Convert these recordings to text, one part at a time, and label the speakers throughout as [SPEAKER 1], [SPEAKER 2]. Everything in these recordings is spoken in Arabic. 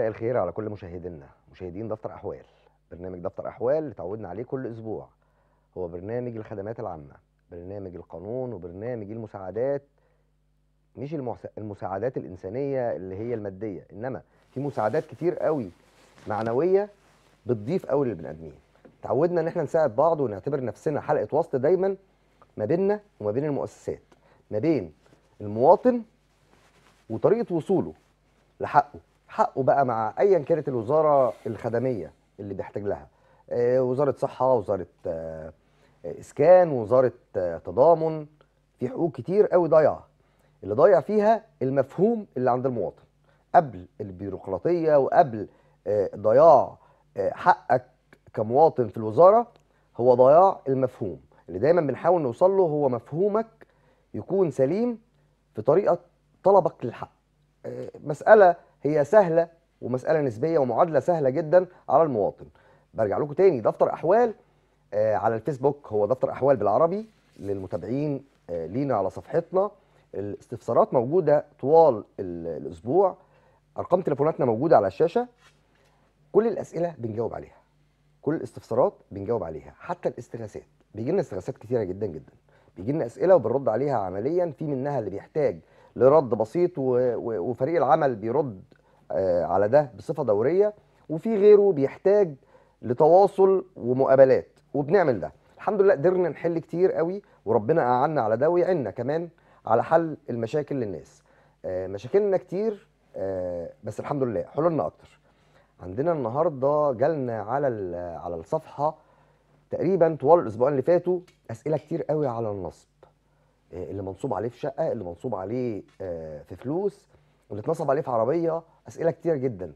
[SPEAKER 1] مساء الخير على كل مشاهدينا. مشاهدين دفتر أحوال. برنامج دفتر أحوال اللي اتعودنا عليه كل أسبوع. هو برنامج الخدمات العامة. برنامج القانون وبرنامج المساعدات. مش المساعدات الإنسانية اللي هي المادية. إنما في مساعدات كتير قوي معنوية بتضيف قوي للبني آدمين. اتعودنا إن إحنا نساعد بعض ونعتبر نفسنا حلقة وسط دايما ما بيننا وما بين المؤسسات. ما بين المواطن وطريقة وصوله لحقه. حقه بقى مع ايا كانت الوزارة الخدمية اللي بيحتاج لها. آه، وزارة صحة وزارة آه، إسكان وزارة آه، تضامن. في حقوق كتير قوي ضايعة. اللي ضايع فيها المفهوم اللي عند المواطن. قبل البيروقراطية وقبل ضياع حقك كمواطن في الوزارة هو ضياع المفهوم. اللي دايما بنحاول نوصل له هو مفهومك يكون سليم في طريقة طلبك للحق. مسألة هي سهلة ومسألة نسبية ومعادلة سهلة جدا على المواطن. برجع لكم تاني دفتر أحوال آه، على الفيسبوك هو دفتر أحوال بالعربي للمتابعين آه، لينا على صفحتنا. الاستفسارات موجودة طوال ال- الأسبوع. أرقام تليفوناتنا موجودة على الشاشة. كل الأسئلة بنجاوب عليها. كل الاستفسارات بنجاوب عليها. حتى الاستغاثات. بيجي لنا استغاثات كتيرة جدا جدا. بيجي لنا أسئلة وبنرد عليها عمليا في منها اللي بيحتاج لرد بسيط. وفريق العمل بيرد آه على ده بصفة دورية وفي غيره بيحتاج لتواصل ومقابلات وبنعمل ده. الحمد لله قدرنا نحل كتير قوي وربنا اعنا على ده ويعنا كمان على حل المشاكل للناس. آه مشاكلنا كتير آه بس الحمد لله حلولنا أكتر. عندنا النهارده جالنا على على الصفحة تقريبا طوال الأسبوعين اللي فاتوا أسئلة كتير قوي على النصب. اللي منصوب عليه في شقة اللي منصوب عليه آه، في فلوس واللي اتنصب عليه في عربية أسئلة كتير جدا.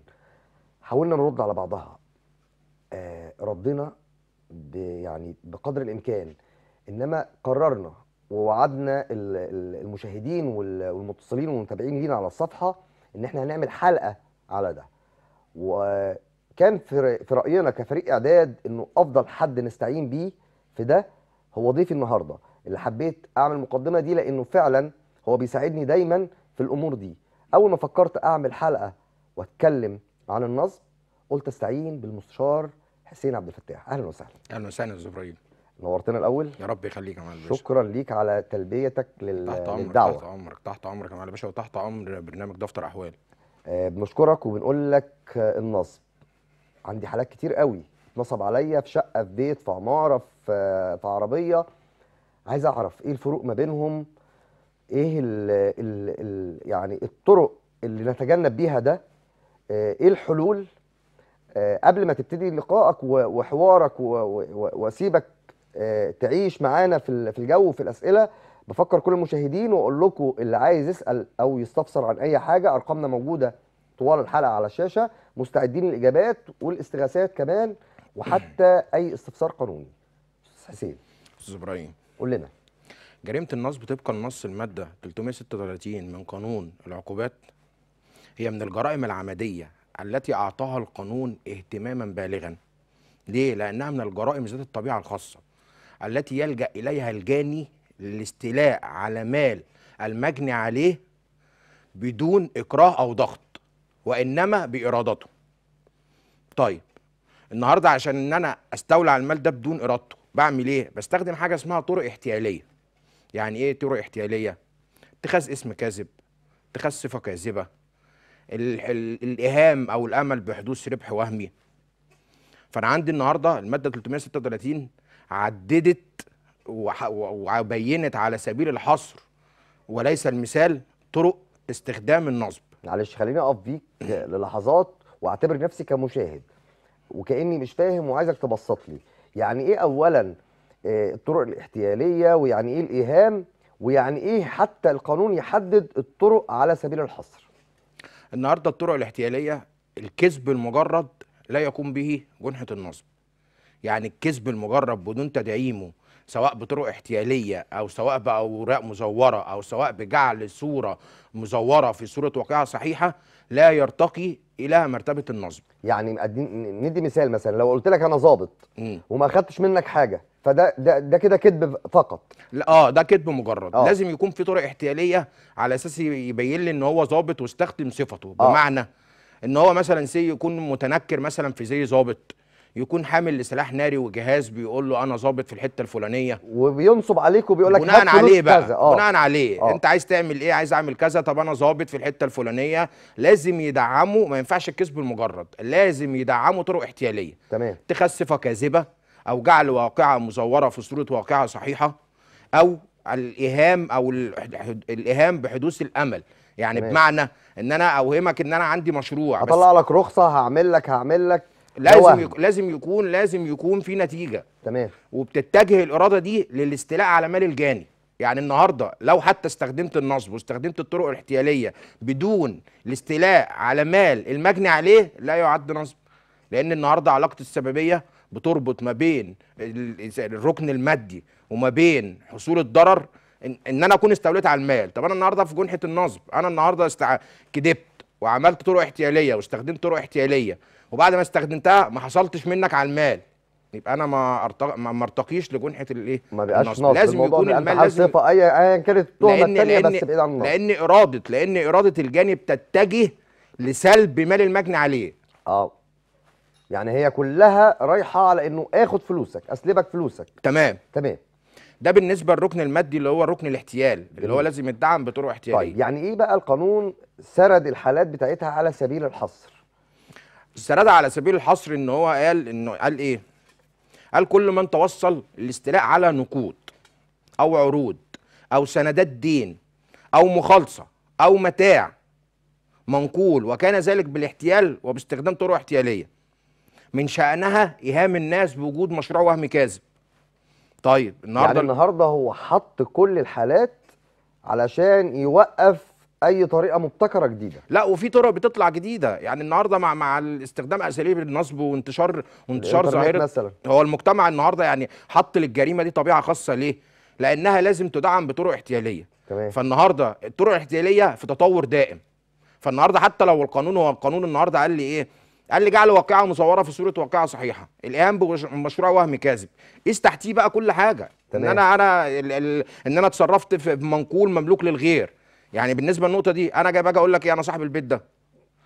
[SPEAKER 1] حاولنا نرد على بعضها. آه، ردنا يعني بقدر الإمكان. إنما قررنا ووعدنا ال- ال- المشاهدين وال- والمتصلين والمتابعين لينا على الصفحة إن إحنا هنعمل حلقة على ده. وكان في رأينا كفريق إعداد إنه أفضل حد نستعين بيه في ده هو ضيفي النهارده. اللي حبيت أعمل المقدمه دي لأنه فعلا هو بيساعدني دايما في الأمور دي. أول ما فكرت أعمل حلقة وأتكلم عن النصب قلت أستعين بالمستشار حسين عبد الفتاح. أهلا وسهلا.
[SPEAKER 2] أهلا وسهلا يا أستاذ إبراهيم.
[SPEAKER 1] نورتنا الأول.
[SPEAKER 2] يا رب يخليك يا معالي الباشا
[SPEAKER 1] شكرا ليك على تلبيتك لل-
[SPEAKER 2] تحت أمرك
[SPEAKER 1] للدعوة.
[SPEAKER 2] تحت أمرك تحت أمرك يا معالي الباشا وتحت أمر برنامج دفتر أحوال.
[SPEAKER 1] آه، بنشكرك وبنقول لك آه، النصب. عندي حالات كتير قوي. اتنصب عليا في شقة في بيت في عمارة في آه، في عربية. عايز اعرف إيه الفروق ما بينهم إيه ال ال ال يعني الطرق اللي نتجنب بيها ده آه، إيه الحلول آه، قبل ما تبتدي لقائك وحوارك واسيبك آه، تعيش معانا في في الجو وفي الأسئلة. بفكر كل المشاهدين وأقول لكم اللي عايز يسأل أو يستفسر عن أي حاجة أرقامنا موجودة طوال الحلقة على الشاشة مستعدين للإجابات والاستغاثات كمان وحتى أي استفسار قانوني. أستاذ حسين.
[SPEAKER 2] أستاذ إبراهيم.
[SPEAKER 1] قول لنا.
[SPEAKER 2] جريمة النصب طبقا لنص المادة 336 من قانون العقوبات هي من الجرائم العمدية التي أعطاها القانون اهتماما بالغا. ليه؟ لأنها من الجرائم ذات الطبيعة الخاصة التي يلجأ إليها الجاني للاستيلاء على مال المجني عليه بدون إكراه أو ضغط وإنما بإرادته. طيب النهارده عشان إن أنا استولى على المال ده بدون إرادته بعمل إيه؟ بستخدم حاجة اسمها طرق احتيالية. يعني إيه طرق احتيالية؟ اتخاذ اسم كاذب اتخاذ صفة كاذبة ال ال الايهام أو الأمل بحدوث ربح وهمي. فأنا عندي النهارده المادة 336 عددت وبينت على سبيل الحصر وليس المثال طرق استخدام النصب.
[SPEAKER 1] معلش خليني أقف بيك للحظات وأعتبر نفسي كمشاهد وكأني مش فاهم وعايزك تبسط لي. يعني إيه اولا آه، الطرق الاحتيالية ويعني إيه الإيهام ويعني إيه حتى القانون يحدد الطرق على سبيل الحصر؟
[SPEAKER 2] النهارده الطرق الاحتيالية الكذب المجرد لا يقوم به جنحة النصب. يعني الكذب المجرد بدون تدعيمه سواء بطرق احتيالية أو سواء بأوراق مزورة أو سواء بجعل صورة مزورة في صورة واقعه صحيحة لا يرتقي إلى مرتبة النصب
[SPEAKER 1] يعني ندي مثال مثلا لو قلت لك أنا ظابط. وما أخدتش منك حاجة فده ده ده كده كذب فقط
[SPEAKER 2] لا آه ده كذب مجرد
[SPEAKER 1] آه.
[SPEAKER 2] لازم يكون في طرق احتيالية على أساس يبين لي إن هو ظابط واستخدم صفته
[SPEAKER 1] آه.
[SPEAKER 2] بمعنى إن هو مثلا سي يكون متنكر مثلا في زي ظابط يكون حامل لسلاح ناري وجهاز بيقول له أنا ظابط في الحتة الفلانية.
[SPEAKER 1] وبينصب عليك وبيقول لك
[SPEAKER 2] بناء عليه بقى
[SPEAKER 1] كذا. آه.
[SPEAKER 2] بناء عليه.
[SPEAKER 1] آه.
[SPEAKER 2] أنت عايز تعمل إيه؟ عايز أعمل كذا؟ طب أنا ظابط في الحتة الفلانية. لازم يدعمه ما ينفعش الكذب المجرد. لازم يدعمه طرق احتيالية.
[SPEAKER 1] تمام.
[SPEAKER 2] تخسفة كاذبة أو جعل واقعة مزورة في صورة واقعة صحيحة أو الإيهام أو ال- الإيهام بحدوث الأمل. يعني
[SPEAKER 1] تمام.
[SPEAKER 2] بمعنى إن أنا أوهمك إن أنا عندي مشروع بس
[SPEAKER 1] هطلع لك رخصة هعمل لك هعمل لك.
[SPEAKER 2] لازم
[SPEAKER 1] وهم.
[SPEAKER 2] يك... لازم يكون لازم يكون في نتيجة.
[SPEAKER 1] تمام.
[SPEAKER 2] وبتتجه الإرادة دي للاستيلاء على مال الجاني. يعني النهارده لو حتى استخدمت النصب واستخدمت الطرق الاحتيالية بدون الاستيلاء على مال المجني عليه لا يعد نصب. لأن النهارده علاقة السببية بتربط ما بين ال- الركن المادي وما بين حصول الضرر ان, أنا أكون استوليت على المال. طب أنا النهارده في جنحة النصب أنا النهارده استع... كدبت. وعملت طرق احتيالية واستخدمت طرق احتيالية وبعد ما استخدمتها ما حصلتش منك على المال. يبقى أنا ما أرتق... ما ارتقيش لجنحة الايه
[SPEAKER 1] ما بقاش. نصب.
[SPEAKER 2] لازم يكون المال لازم
[SPEAKER 1] صفه اي ايا كانت التهمه
[SPEAKER 2] الثانية
[SPEAKER 1] بس بعيد عن النصب.
[SPEAKER 2] لأن إرادة لأن إرادة الجاني بتتجه لسلب مال المجني عليه.
[SPEAKER 1] آه. يعني هي كلها رايحة على إنه آخد فلوسك أسلبك فلوسك.
[SPEAKER 2] تمام.
[SPEAKER 1] تمام.
[SPEAKER 2] ده بالنسبة للركن المادي اللي هو ركن الاحتيال اللي هو. لازم يدعم بطرق احتيالية.
[SPEAKER 1] طيب يعني إيه بقى القانون سرد الحالات بتاعتها على سبيل الحصر؟
[SPEAKER 2] السرادة على سبيل الحصر إن هو قال إنه قال إيه؟ قال كل من توصل الاستيلاء على نقود أو عروض أو سندات دين أو مخالصة أو متاع منقول وكان ذلك بالاحتيال وباستخدام طرق احتيالية من شأنها إيهام الناس بوجود مشروع وهمي كاذب. طيب
[SPEAKER 1] يعني
[SPEAKER 2] النهارده
[SPEAKER 1] النهارده هو حط كل الحالات علشان يوقف أي طريقة مبتكرة جديدة.
[SPEAKER 2] لا وفي طرق بتطلع جديدة. يعني النهارده مع مع استخدام أساليب النصب وانتشار وانتشار ظاهرة
[SPEAKER 1] مثلا.
[SPEAKER 2] هو المجتمع النهارده يعني حط للجريمة دي طبيعة خاصة ليه؟ لأنها لازم تدعم بطرق احتيالية.
[SPEAKER 1] تمام.
[SPEAKER 2] فالنهارده الطرق الاحتيالية في تطور دائم. فالنهارده حتى لو القانون هو القانون النهارده قال لي إيه؟ قال لي جعل واقعة مصورة في صورة واقعة صحيحة. الايهام بمشروع وهمي كاذب. قيس تحتيه بقى كل حاجة؟ إن
[SPEAKER 1] تمام.
[SPEAKER 2] أنا أنا ال ال إن أنا اتصرفت في منقول مملوك للغير. يعني بالنسبة للنقطة دي أنا جاي باجي أقول لك إيه أنا صاحب البيت ده.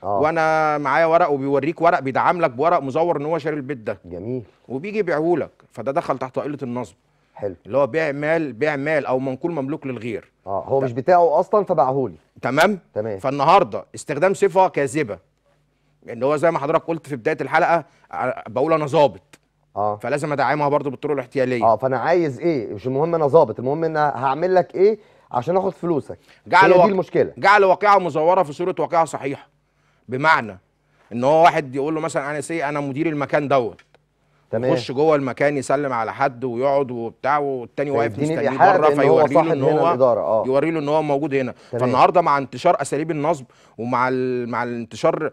[SPEAKER 1] آه.
[SPEAKER 2] وأنا معايا ورق وبيوريك ورق بيدعم لك بورق مزور إن هو شاري البيت ده.
[SPEAKER 1] جميل.
[SPEAKER 2] وبيجي يبيعهولك فده دخل تحت طائله النصب.
[SPEAKER 1] حلو.
[SPEAKER 2] اللي هو بيع مال بيع مال أو منقول مملوك للغير.
[SPEAKER 1] آه هو مش بتاعه أصلا فباعهولي.
[SPEAKER 2] تمام؟
[SPEAKER 1] تمام.
[SPEAKER 2] فالنهاردة استخدام صفة كاذبة. اللي هو زي ما حضرتك قلت في بداية الحلقة بقول أنا ظابط.
[SPEAKER 1] آه.
[SPEAKER 2] فلازم أدعمها برضو بالطرق الاحتيالية.
[SPEAKER 1] آه فأنا عايز إيه؟ مش المهم أنا ظابط المهم إن هعمل لك إيه؟ عشان آخد فلوسك.
[SPEAKER 2] جعل
[SPEAKER 1] هي دي المشكلة.
[SPEAKER 2] جعل واقعه مزورة في صورة واقعة صحيحة. بمعنى إن هو واحد يقول له مثلا أنا سي أنا مدير المكان دوت.
[SPEAKER 1] تمام.
[SPEAKER 2] يخش جوه المكان يسلم على حد ويقعد وبتاع والتاني واقف مستنيه بره
[SPEAKER 1] هو
[SPEAKER 2] فيوري له
[SPEAKER 1] إن
[SPEAKER 2] هو
[SPEAKER 1] الإدارة، آه.
[SPEAKER 2] يوري له إن هو موجود هنا.
[SPEAKER 1] تمام.
[SPEAKER 2] فالنهارده مع انتشار أساليب النصب ومع ال... مع الانتشار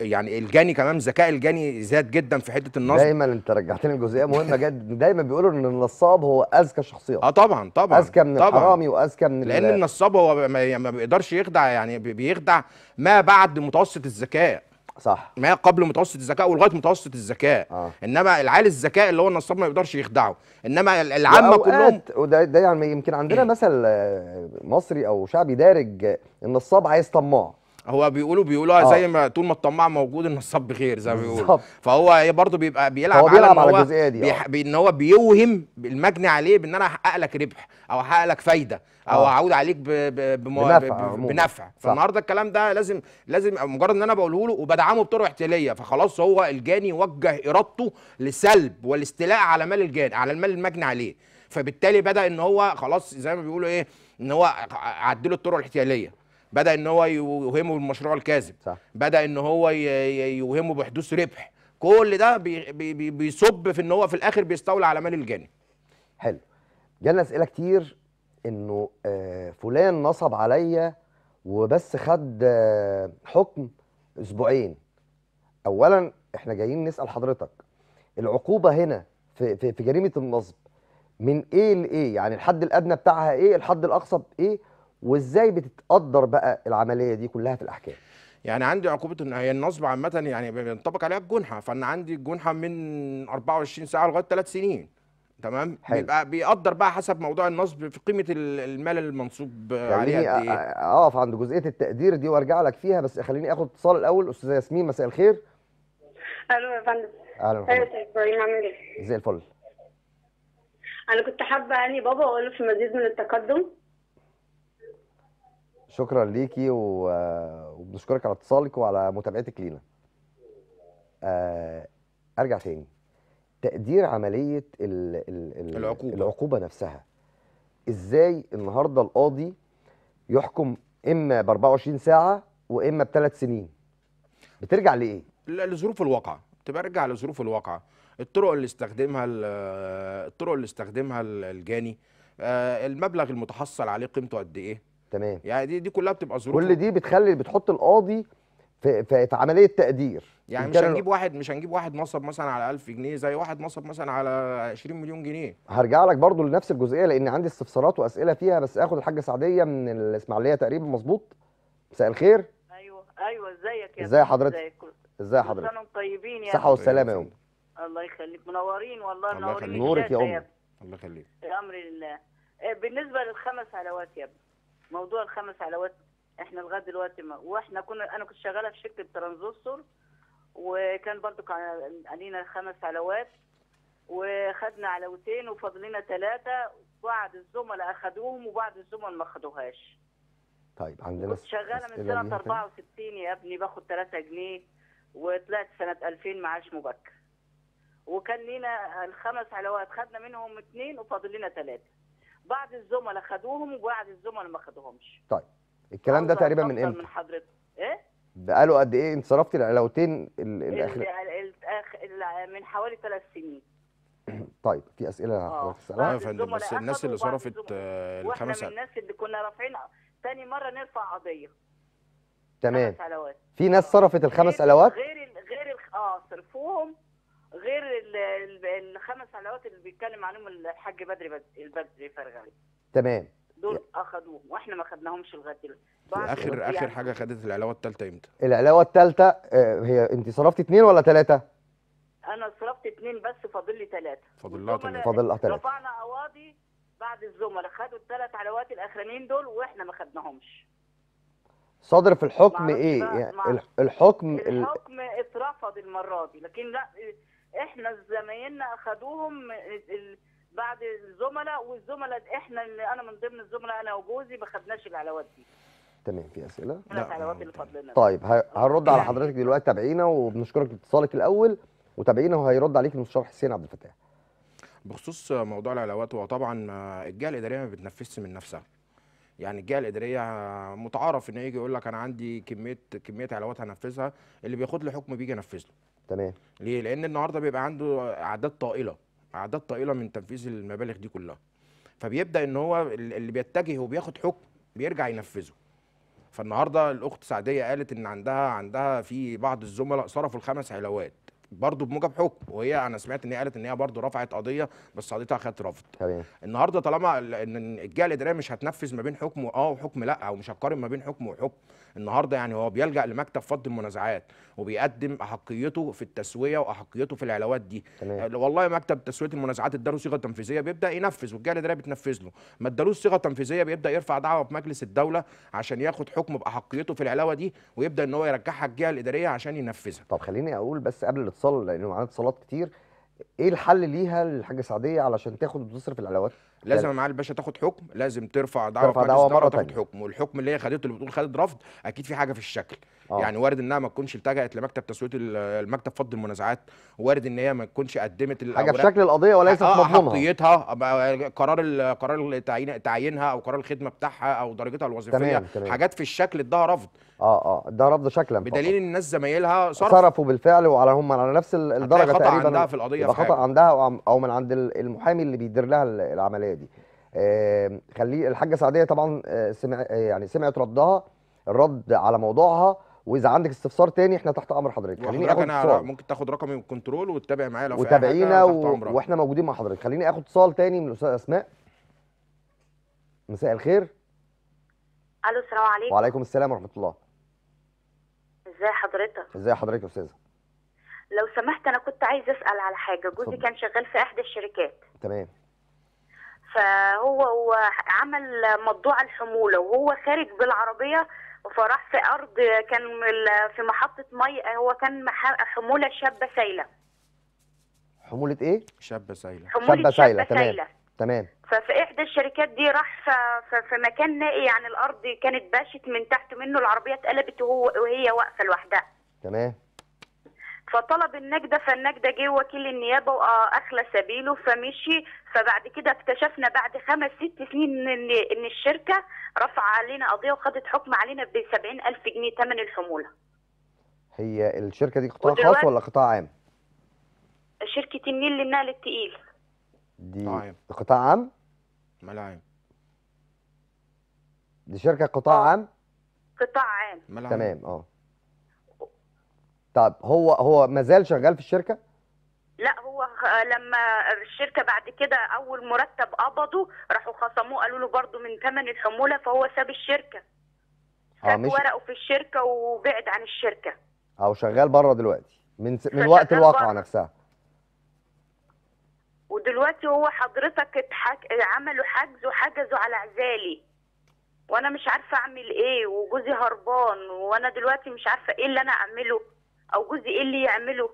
[SPEAKER 2] يعني الجاني كمان ذكاء الجاني زاد جدا في حتة النصب.
[SPEAKER 1] دايما أنت رجعتني لجزئية مهمة جدا. دايما بيقولوا إن النصاب هو أذكى الشخصيات
[SPEAKER 2] آه طبعا طبعا
[SPEAKER 1] أذكى من
[SPEAKER 2] طبعا.
[SPEAKER 1] الحرامي وأذكى من
[SPEAKER 2] لأن
[SPEAKER 1] ال-
[SPEAKER 2] النصاب هو ما ما بيقدرش يخدع يعني بي- بيخدع ما بعد متوسط الذكاء.
[SPEAKER 1] صح.
[SPEAKER 2] ما قبل متوسط الذكاء ولغاية متوسط الذكاء.
[SPEAKER 1] آه.
[SPEAKER 2] إنما العالي الذكاء اللي هو النصاب ما يقدرش يخدعه. إنما ال- العامة كلهم
[SPEAKER 1] وده ده يعني يمكن عندنا مثل آه، مصري أو شعبي دارج آه، النصاب عايز طماع.
[SPEAKER 2] هو بيقولوا بيقولوها
[SPEAKER 1] آه.
[SPEAKER 2] زي ما طول ما الطماع موجود النصاب بخير زي ما بيقولوا. فهو برضه بيبقى بيلعب
[SPEAKER 1] هو
[SPEAKER 2] على
[SPEAKER 1] بيلعب على الجزئية دي
[SPEAKER 2] بيح... بي- إن هو بيوهم المجني عليه بإن أنا أحقق لك ربح أو أحقق لك فايدة أو
[SPEAKER 1] آه.
[SPEAKER 2] أعود عليك ب... ب... بمو...
[SPEAKER 1] بنفع
[SPEAKER 2] ب... بنفع. فالنهارده الكلام ده لازم لازم مجرد إن أنا بقوله له وبدعمه بطرق احتيالية فخلاص هو الجاني وجه إرادته لسلب والاستيلاء على مال الجاني على المال المجني عليه. فبالتالي بدأ إن هو خلاص زي ما بيقولوا إيه إن هو عدله الطرق الاحتيالية. بدأ إن هو يوهمه بالمشروع الكاذب.
[SPEAKER 1] صح.
[SPEAKER 2] بدأ إن هو يوهمه بحدوث ربح. كل ده بي بي بي بيصب في إن هو في الآخر بيستولى على مال الجاني
[SPEAKER 1] حلو. جالنا أسئلة كتير إنه آه، فلان نصب عليا وبس خد آه، حكم أسبوعين. اولا إحنا جايين نسأل حضرتك العقوبة هنا في في, في جريمة النصب من إيه لايه يعني الحد الأدنى بتاعها إيه الحد الأقصى إيه وازاي بتتقدر بقى العملية دي كلها في الأحكام؟
[SPEAKER 2] يعني عندي عقوبة إن هي النصب عامة يعني بينطبق عليها الجنحه فأنا عندي الجنحه من 24 ساعة لغاية 3 سنين تمام؟
[SPEAKER 1] حلو.
[SPEAKER 2] بيبقى بيقدر بقى حسب موضوع النصب في قيمة ال- المال المنصوب عليه
[SPEAKER 1] خليني
[SPEAKER 2] قد
[SPEAKER 1] أ- إيه. اقف عند جزئية التقدير دي وأرجع لك فيها بس خليني آخد اتصال الأول. استاذه ياسمين مساء الخير.
[SPEAKER 3] ألو يا فندم. أهلا
[SPEAKER 1] وسهلا
[SPEAKER 3] يا إبراهيم عامل إيه؟
[SPEAKER 1] زي الفل.
[SPEAKER 3] أنا كنت حابة يعني بابا أقول له في مزيد من التقدم
[SPEAKER 1] شكرا ليكي. وبنشكرك على اتصالك وعلى متابعتك لينا. آه، أرجع تاني. تقدير عملية ال... ال... ال...
[SPEAKER 2] العقوبة.
[SPEAKER 1] العقوبة نفسها. إزاي النهارده القاضي يحكم إما ب 24 ساعة وإما بثلاث سنين؟ بترجع لإيه؟
[SPEAKER 2] لا لظروف الواقعة ترجع لظروف الواقعة الطرق اللي استخدمها ال- الطرق اللي استخدمها ال- الجاني. آه، المبلغ المتحصل عليه قيمته قد إيه؟
[SPEAKER 1] تمام.
[SPEAKER 2] يعني دي دي كلها بتبقى ظروف
[SPEAKER 1] كل دي بتخلي بتحط القاضي في, في, في عملية تقدير.
[SPEAKER 2] يعني مش هنجيب واحد مش هنجيب واحد نصب مثلا على 1000 جنيه زي واحد نصب مثلا على 20 مليون جنيه.
[SPEAKER 1] هرجع لك برضو لنفس الجزئية لأن عندي استفسارات وأسئلة فيها بس آخد الحاجة سعدية من الإسماعيلية تقريبا مظبوط؟ مساء الخير.
[SPEAKER 4] أيوه أيوه إزيك يا ابني؟
[SPEAKER 1] حضرتك؟
[SPEAKER 4] إزيك؟ كل
[SPEAKER 1] إزاي
[SPEAKER 4] كل
[SPEAKER 1] حضرتك؟
[SPEAKER 4] سنه وأنتم طيبين يا صحة.
[SPEAKER 1] والسلامة يا. أم.
[SPEAKER 4] الله يخليك. منورين والله
[SPEAKER 2] الله
[SPEAKER 4] منورين.
[SPEAKER 2] يخليك.
[SPEAKER 1] نورك يا أم.
[SPEAKER 2] الله يخليك.
[SPEAKER 4] بأمر الله. آه، بالنسبة للخمس علوات يا ابني. موضوع الخمس علوات إحنا لغاية دلوقتي ما وإحنا كنا أنا كنت شغالة في شركة ترانزستور وكان برضو علينا خمس علوات وخدنا علوتين وفاضل لنا ثلاثة بعض الزملاء اخذوهم وبعض الزملاء ما اخذوهاش
[SPEAKER 1] طيب عندنا
[SPEAKER 4] كنت شغالة من سنة
[SPEAKER 1] ليها تاني؟
[SPEAKER 4] 64 يا ابني باخد 3 جنيه وطلعت سنة 2000 معاش مبكر. وكان لينا الخمس علوات خدنا منهم اثنين وفاضل لنا ثلاثة بعض الزملاء خدوهم وبعض الزملاء ما خدوهمش.
[SPEAKER 1] الكلام ده تقريبا من إمتى؟
[SPEAKER 4] من حضرتك. إيه؟
[SPEAKER 1] بقاله قد إيه انت صرفتي العلاوتين ال-
[SPEAKER 4] ال- الآخر من حوالي ثلاث سنين.
[SPEAKER 1] طيب في أسئلة
[SPEAKER 4] آه.
[SPEAKER 1] حضرتك.
[SPEAKER 2] آه
[SPEAKER 1] تسالها
[SPEAKER 2] يا
[SPEAKER 4] بعض
[SPEAKER 2] فندم بس الناس اللي صرفت. آه،
[SPEAKER 4] وإحنا
[SPEAKER 2] الخمس
[SPEAKER 4] من الناس اللي كنا رافعين ثاني مرة نرفع قضية.
[SPEAKER 1] تمام. في ناس صرفت الخمس علاوات
[SPEAKER 4] غير غير آه صرفوهم. غير ال- ال- الخمس علاوات اللي بيتكلم عليهم الحاج بدري بد- البدري فرغلي.
[SPEAKER 1] تمام.
[SPEAKER 4] دول اخذوهم وإحنا ما خدناهمش لغاية دلوقتي.
[SPEAKER 2] آخر
[SPEAKER 4] يعني
[SPEAKER 2] آخر حاجة خدت العلاوة الثالثه إمتى؟
[SPEAKER 1] العلاوة الثالثه هي أنت صرفتي اثنين ولا ثلاثة
[SPEAKER 4] أنا صرفت اثنين بس فاضل لي ثلاثة
[SPEAKER 2] فاضل لها تلاتة.
[SPEAKER 1] فاضل لها ثلاثة
[SPEAKER 4] رفعنا قواضي بعد الزملاء. خدوا الثلاث علاوات الأخرانيين دول وإحنا ما خدناهمش.
[SPEAKER 1] صادر في الحكم
[SPEAKER 4] إيه؟
[SPEAKER 1] يعني الحكم ال-
[SPEAKER 4] الحكم اترفض المرة دي لكن لا إحنا زمايلنا ال- بعد الزملاء والزملاء إحنا اللي أنا من ضمن الزملاء أنا وجوزي ما خدناش العلاوات دي.
[SPEAKER 1] تمام في أسئلة؟
[SPEAKER 4] الثلاث
[SPEAKER 2] لا،
[SPEAKER 4] علاوات
[SPEAKER 2] ما-
[SPEAKER 4] اللي فاضلنا.
[SPEAKER 1] طيب ه- هنرد على حضرتك دلوقتي تابعينا وبنشكرك لاتصالك الأول وتابعينا وهيرد عليك المستشار حسين عبد الفتاح.
[SPEAKER 2] بخصوص موضوع العلاوات هو طبعا الجهة الإدارية ما بتنفذش من نفسها. يعني الجهة الإدارية متعارف إن يجي يقول لك أنا عندي كمية كمية علاوات هنفذها اللي بياخد له حكم بيجي ينفذ له.
[SPEAKER 1] تمام.
[SPEAKER 2] ليه؟ لأن النهارده بيبقى عنده أعداد طائلة أعداد طائلة من تنفيذ المبالغ دي كلها. فبيبدأ إن هو ال- اللي بيتجه وبياخد حكم بيرجع ينفذه. فالنهارده الأخت سعدية قالت إن عندها عندها في بعض الزملاء صرفوا الخمس علاوات برضه بموجب حكم. وهي أنا سمعت إن هي قالت إن هي برضه رفعت قضية بس قضيتها خدت رفض.
[SPEAKER 1] تمام.
[SPEAKER 2] النهارده طالما ال- إن الجهة الإدارية مش هتنفذ ما بين حكم واه وحكم لأ أو مش هتقارن ما بين حكم وحكم النهارده يعني هو بيلجأ لمكتب فض المنازعات وبيقدم أحقيته في التسوية وأحقيته في العلاوات دي.
[SPEAKER 1] تمام.
[SPEAKER 2] آه، والله مكتب تسوية المنازعات اداله صيغة تنفيذية بيبدأ ينفذ والجهة الإدارية بتنفذ له. ما ادالوش صيغة تنفيذية بيبدأ يرفع دعوة في مجلس الدولة عشان ياخد حكم بأحقيته في العلاوة دي ويبدأ إن هو يرجعها الجهة الإدارية عشان ينفذها.
[SPEAKER 1] طب خليني أقول بس قبل الاتصال لأنه معانا اتصالات كتير إيه الحل ليها للحاجة سعديه علشان تاخد وتصرف العلاوات؟
[SPEAKER 2] لازم يا معالي الباشا تاخد حكم لازم ترفع
[SPEAKER 1] دعوة
[SPEAKER 2] ترفع
[SPEAKER 1] مرة
[SPEAKER 2] وتاخد
[SPEAKER 1] تانية.
[SPEAKER 2] حكم والحكم اللي هي خدته اللي بتقول خدت رفض أكيد في حاجة في الشكل
[SPEAKER 1] آه.
[SPEAKER 2] يعني وارد إنها ما تكونش التجأت لمكتب تسويه ال- المكتب فض المنازعات وارد إن هي ما تكونش قدمت
[SPEAKER 1] حاجة
[SPEAKER 2] الأوراق
[SPEAKER 1] في شكل القضية وليست في
[SPEAKER 2] آه،
[SPEAKER 1] مضمونها
[SPEAKER 2] حقيتها قرار قرار تعيين تعيينها أو قرار الخدمة بتاعها أو درجتها الوظيفية
[SPEAKER 1] تمام، تمام.
[SPEAKER 2] حاجات في الشكل اداها رفض
[SPEAKER 1] آه آه ده رفض شكلا.
[SPEAKER 2] بدليل إن الناس زمايلها صرف
[SPEAKER 1] صرفوا بالفعل وعلى هم على نفس الدرجة
[SPEAKER 2] خطأ
[SPEAKER 1] تقريبا
[SPEAKER 2] عندها في القضية
[SPEAKER 1] يبقى
[SPEAKER 2] في خطأ.
[SPEAKER 1] عندها أو من عند ال- المحامي اللي بيدير لها ال- العملية دي آه خلي الحاجة سعدية طبعا آه، سمع آه، يعني سمعت ردها الرد على موضوعها وإذا عندك استفسار تاني إحنا تحت أمر حضرتك. خليني
[SPEAKER 2] آخد
[SPEAKER 1] اتصال.
[SPEAKER 2] ممكن تاخد رقمي من الكنترول وتتابع معايا لو
[SPEAKER 1] وتابعينا
[SPEAKER 2] تحت
[SPEAKER 1] و... وإحنا موجودين مع حضرتك. خليني آخد اتصال تاني من الاستاذه أسماء. مساء الخير.
[SPEAKER 3] ألو السلام عليكم.
[SPEAKER 1] وعليكم السلام ورحمة الله.
[SPEAKER 3] ازي حضرتك؟
[SPEAKER 1] ازي حضرتك يا أستاذة؟
[SPEAKER 5] لو سمحت أنا كنت عايز أسأل على حاجة. جوزي. كان شغال في إحدى الشركات.
[SPEAKER 1] تمام.
[SPEAKER 5] فهو هو عمل موضوع الحمولة وهو خارج بالعربية فراح في أرض كان ال- في محطة مي هو كان مح-
[SPEAKER 1] حمولة شابة
[SPEAKER 2] سايلة. حمولة
[SPEAKER 5] إيه؟
[SPEAKER 1] شابة سايلة.
[SPEAKER 5] حمولة شابة
[SPEAKER 1] تمام.
[SPEAKER 5] سايلة.
[SPEAKER 1] تمام.
[SPEAKER 5] ففي إحدى الشركات دي راح ف- ف- في مكان نائي يعني الأرض كانت باشت من تحت منه العربية اتقلبت وهو وهي واقفة لوحدها.
[SPEAKER 1] تمام.
[SPEAKER 5] فطلب النجدة فالنجدة جه وكيل النيابة وأخلى سبيله فمشي. فبعد كده اكتشفنا بعد خمس ست سنين إن إن الشركة رفع علينا قضية وخدت حكم علينا ب ألف جنيه ثمن الحمولة.
[SPEAKER 1] هي الشركة دي قطاع خاص ولا قطاع عام؟
[SPEAKER 5] شركة النيل للنقل التقيل.
[SPEAKER 1] دي
[SPEAKER 2] قطاع عام.
[SPEAKER 1] قطاع عام؟ دي شركة قطاع
[SPEAKER 5] آه.
[SPEAKER 1] عام؟
[SPEAKER 5] قطاع عام.
[SPEAKER 1] تمام آه. طب هو هو مازال شغال في الشركة؟
[SPEAKER 5] لا هو لما الشركة بعد كده أول مرتب قبضوا راحوا خصموه قالوا له برضه من ثمن الحمولة فهو ساب الشركة.
[SPEAKER 1] آه
[SPEAKER 5] ساب
[SPEAKER 1] مش
[SPEAKER 5] ورقه في الشركة وبعد عن الشركة.
[SPEAKER 1] أو شغال بره دلوقتي من س... من وقت
[SPEAKER 5] الواقعة.
[SPEAKER 1] نفسها.
[SPEAKER 5] ودلوقتي هو حضرتك اتحك... عملوا حجز وحجزوا على عزالي. وأنا مش عارفة أعمل إيه وجوزي هربان وأنا دلوقتي مش عارفة إيه اللي أنا أعمله. أو جوزي إيه اللي يعمله؟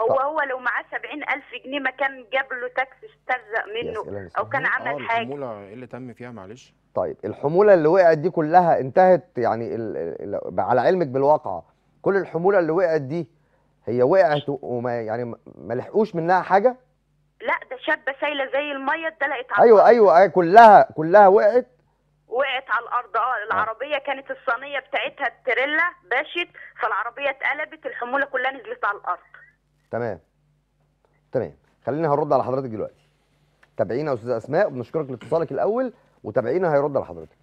[SPEAKER 5] هو. هو لو معاه سبعين ألف جنيه ما كان جاب له تاكسي استرزق منه
[SPEAKER 1] أو.
[SPEAKER 5] كان
[SPEAKER 2] آه
[SPEAKER 5] عمل حاجة.
[SPEAKER 2] الحمولة إيه اللي تم فيها؟ معلش.
[SPEAKER 1] طيب الحمولة اللي وقعت دي كلها انتهت يعني ال... ال... على علمك بالواقعه كل الحمولة اللي وقعت دي هي وقعت وما يعني ما- لحقوش منها حاجة؟
[SPEAKER 5] لا ده شابة سايلة زي المية اتدلقت على الأرض.
[SPEAKER 1] أيوه أيوه كلها كلها وقعت.
[SPEAKER 5] وقعت على الأرض. آه العربية كانت الصينية بتاعتها التريلا باشت فالعربية اتقلبت الحمولة كلها نزلت على الأرض.
[SPEAKER 1] تمام. تمام. خلينا هنرد على حضرتك دلوقتي. تابعينا يا أستاذة أسماء وبنشكرك لاتصالك الأول وتابعينا هيرد على حضرتك.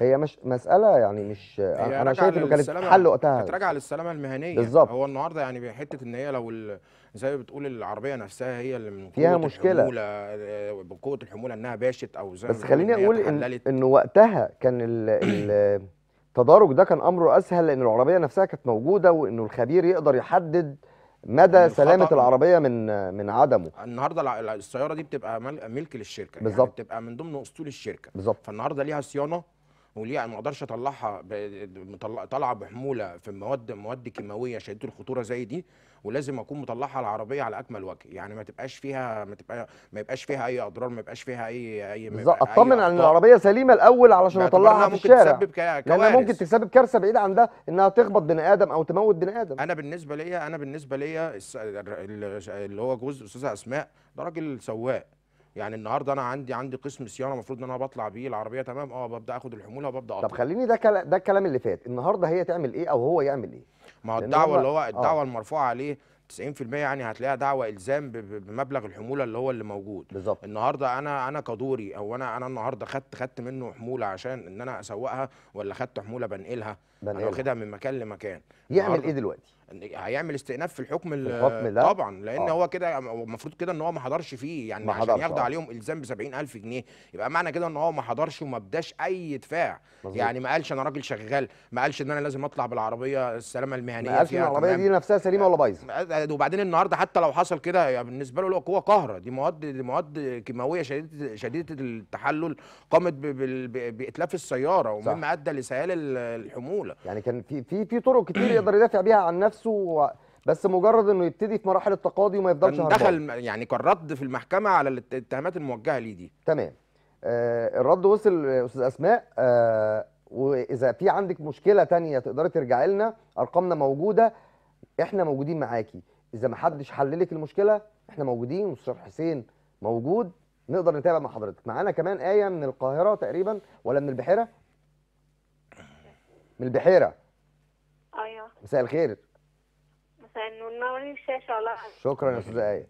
[SPEAKER 1] هي مش مسألة يعني مش
[SPEAKER 2] أنا
[SPEAKER 1] شايف إنه كانت حل وقتها.
[SPEAKER 2] كانت راجعة للسلامة المهنية.
[SPEAKER 1] بالظبط.
[SPEAKER 2] هو النهارده يعني بحتة إن هي لو ال- زي ما بتقول العربية نفسها هي اللي من
[SPEAKER 1] فيها.
[SPEAKER 2] الحمولة آه، بقوة الحمولة إنها باشت أو زي
[SPEAKER 1] بس خليني
[SPEAKER 2] إن
[SPEAKER 1] أقول
[SPEAKER 2] إن.
[SPEAKER 1] انه وقتها كان ال- ال- التدارك ده كان أمره أسهل لأن العربية نفسها كانت موجودة وإنه الخبير يقدر يحدد مدى
[SPEAKER 2] إن
[SPEAKER 1] سلامة العربية من من عدمه
[SPEAKER 2] النهارده السيارة دي بتبقى مل- ملك للشركة
[SPEAKER 1] بالظبط.
[SPEAKER 2] يعني بتبقى من ضمن أسطول الشركة
[SPEAKER 1] بالظبط
[SPEAKER 2] فالنهاردة ليها صيانة وليها ما أقدرش أطلعها طالعة بحمولة في مواد مواد كيماوية شديدة الخطورة زي دي ولازم أكون مطلعها العربية على أكمل وجه. يعني ما تبقاش فيها ما تبقى ما يبقاش فيها أي أضرار ما يبقاش فيها أي أي
[SPEAKER 1] بالظبط. أطمن على
[SPEAKER 2] إن.
[SPEAKER 1] العربية سليمة الأول علشان
[SPEAKER 2] أطلعها
[SPEAKER 1] في
[SPEAKER 2] ممكن
[SPEAKER 1] الشارع.
[SPEAKER 2] تسبب كا-
[SPEAKER 1] لأنها ممكن
[SPEAKER 2] كوارث.
[SPEAKER 1] تسبب كارثة بعيدة عن ده إنها تخبط بني آدم أو تموت بني آدم.
[SPEAKER 2] أنا بالنسبة ليا أنا بالنسبة ليا اللي هو جوز استاذه أسماء ده راجل سواق. يعني النهارده أنا عندي عندي قسم صيانة المفروض إن أنا بطلع بيه العربية تمام آه ببدأ آخد الحمولة وببدأ
[SPEAKER 1] طب
[SPEAKER 2] اطلع
[SPEAKER 1] خليني ده كلا ده الكلام اللي فات. النهارده هي تعمل إيه أو هو يعمل إيه؟
[SPEAKER 2] ما هو
[SPEAKER 1] الدعوة
[SPEAKER 2] اللي هو
[SPEAKER 1] آه.
[SPEAKER 2] الدعوة المرفوعة عليه 90% يعني هتلاقيها دعوة إلزام بمبلغ الحمولة اللي هو اللي موجود.
[SPEAKER 1] بالظبط.
[SPEAKER 2] النهارده أنا أنا كدوري أو أنا أنا النهارده خدت خدت منه حمولة عشان إن أنا أسوقها ولا خدت حمولة بنقلها؟ أنا
[SPEAKER 1] بنقلها.
[SPEAKER 2] واخدها من مكان لمكان.
[SPEAKER 1] يعمل إيه دلوقتي؟
[SPEAKER 2] هيعمل استئناف في الحكم ال-
[SPEAKER 1] الحكم ده؟
[SPEAKER 2] طبعا لأن
[SPEAKER 1] آه.
[SPEAKER 2] هو كده المفروض كده إن هو ما حضرش فيه يعني
[SPEAKER 1] ما
[SPEAKER 2] عشان ياخدوا
[SPEAKER 1] آه.
[SPEAKER 2] عليهم إلزام ب 70000 جنيه يبقى معنى كده إن هو ما حضرش وما اداش أي دفاع
[SPEAKER 1] مظبوط.
[SPEAKER 2] يعني ما قالش أنا راجل شغال ما قالش إن أنا لازم أطلع بالعربية السلامة المهنية
[SPEAKER 1] ما قالش
[SPEAKER 2] العربية.
[SPEAKER 1] دي نفسها سليمة ولا بايظة
[SPEAKER 2] وبعدين النهارده حتى لو حصل كده يعني بالنسبة له هو قهرة دي مواد دي مواد كيماوية شديدة شديدة التحلل قامت بإتلاف السيارة ومما أدى لسهال ال- الحمولة
[SPEAKER 1] يعني كان في في في طرق كتير يقدر يدافع بيها عن نفسه و... بس مجرد إنه يبتدي في مراحل التقاضي وما يفضلش هربان.
[SPEAKER 2] دخل يعني كان رد في المحكمة على الاتهامات الموجهة ليه دي.
[SPEAKER 1] تمام. آه الرد وصل أستاذ أسماء. آه وإذا في عندك مشكلة تانية تقدري ترجعي لنا أرقامنا موجودة. إحنا موجودين معاكي. إذا ما حدش حل لك المشكلة إحنا موجودين. مستشار حسين موجود. نقدر نتابع مع حضرتك. معانا كمان آية من القاهرة تقريبا ولا من البحيرة؟ من البحيرة.
[SPEAKER 6] أيوه
[SPEAKER 1] مساء الخير.
[SPEAKER 6] الشاشه الله
[SPEAKER 1] شكرا يا أستاذة آية.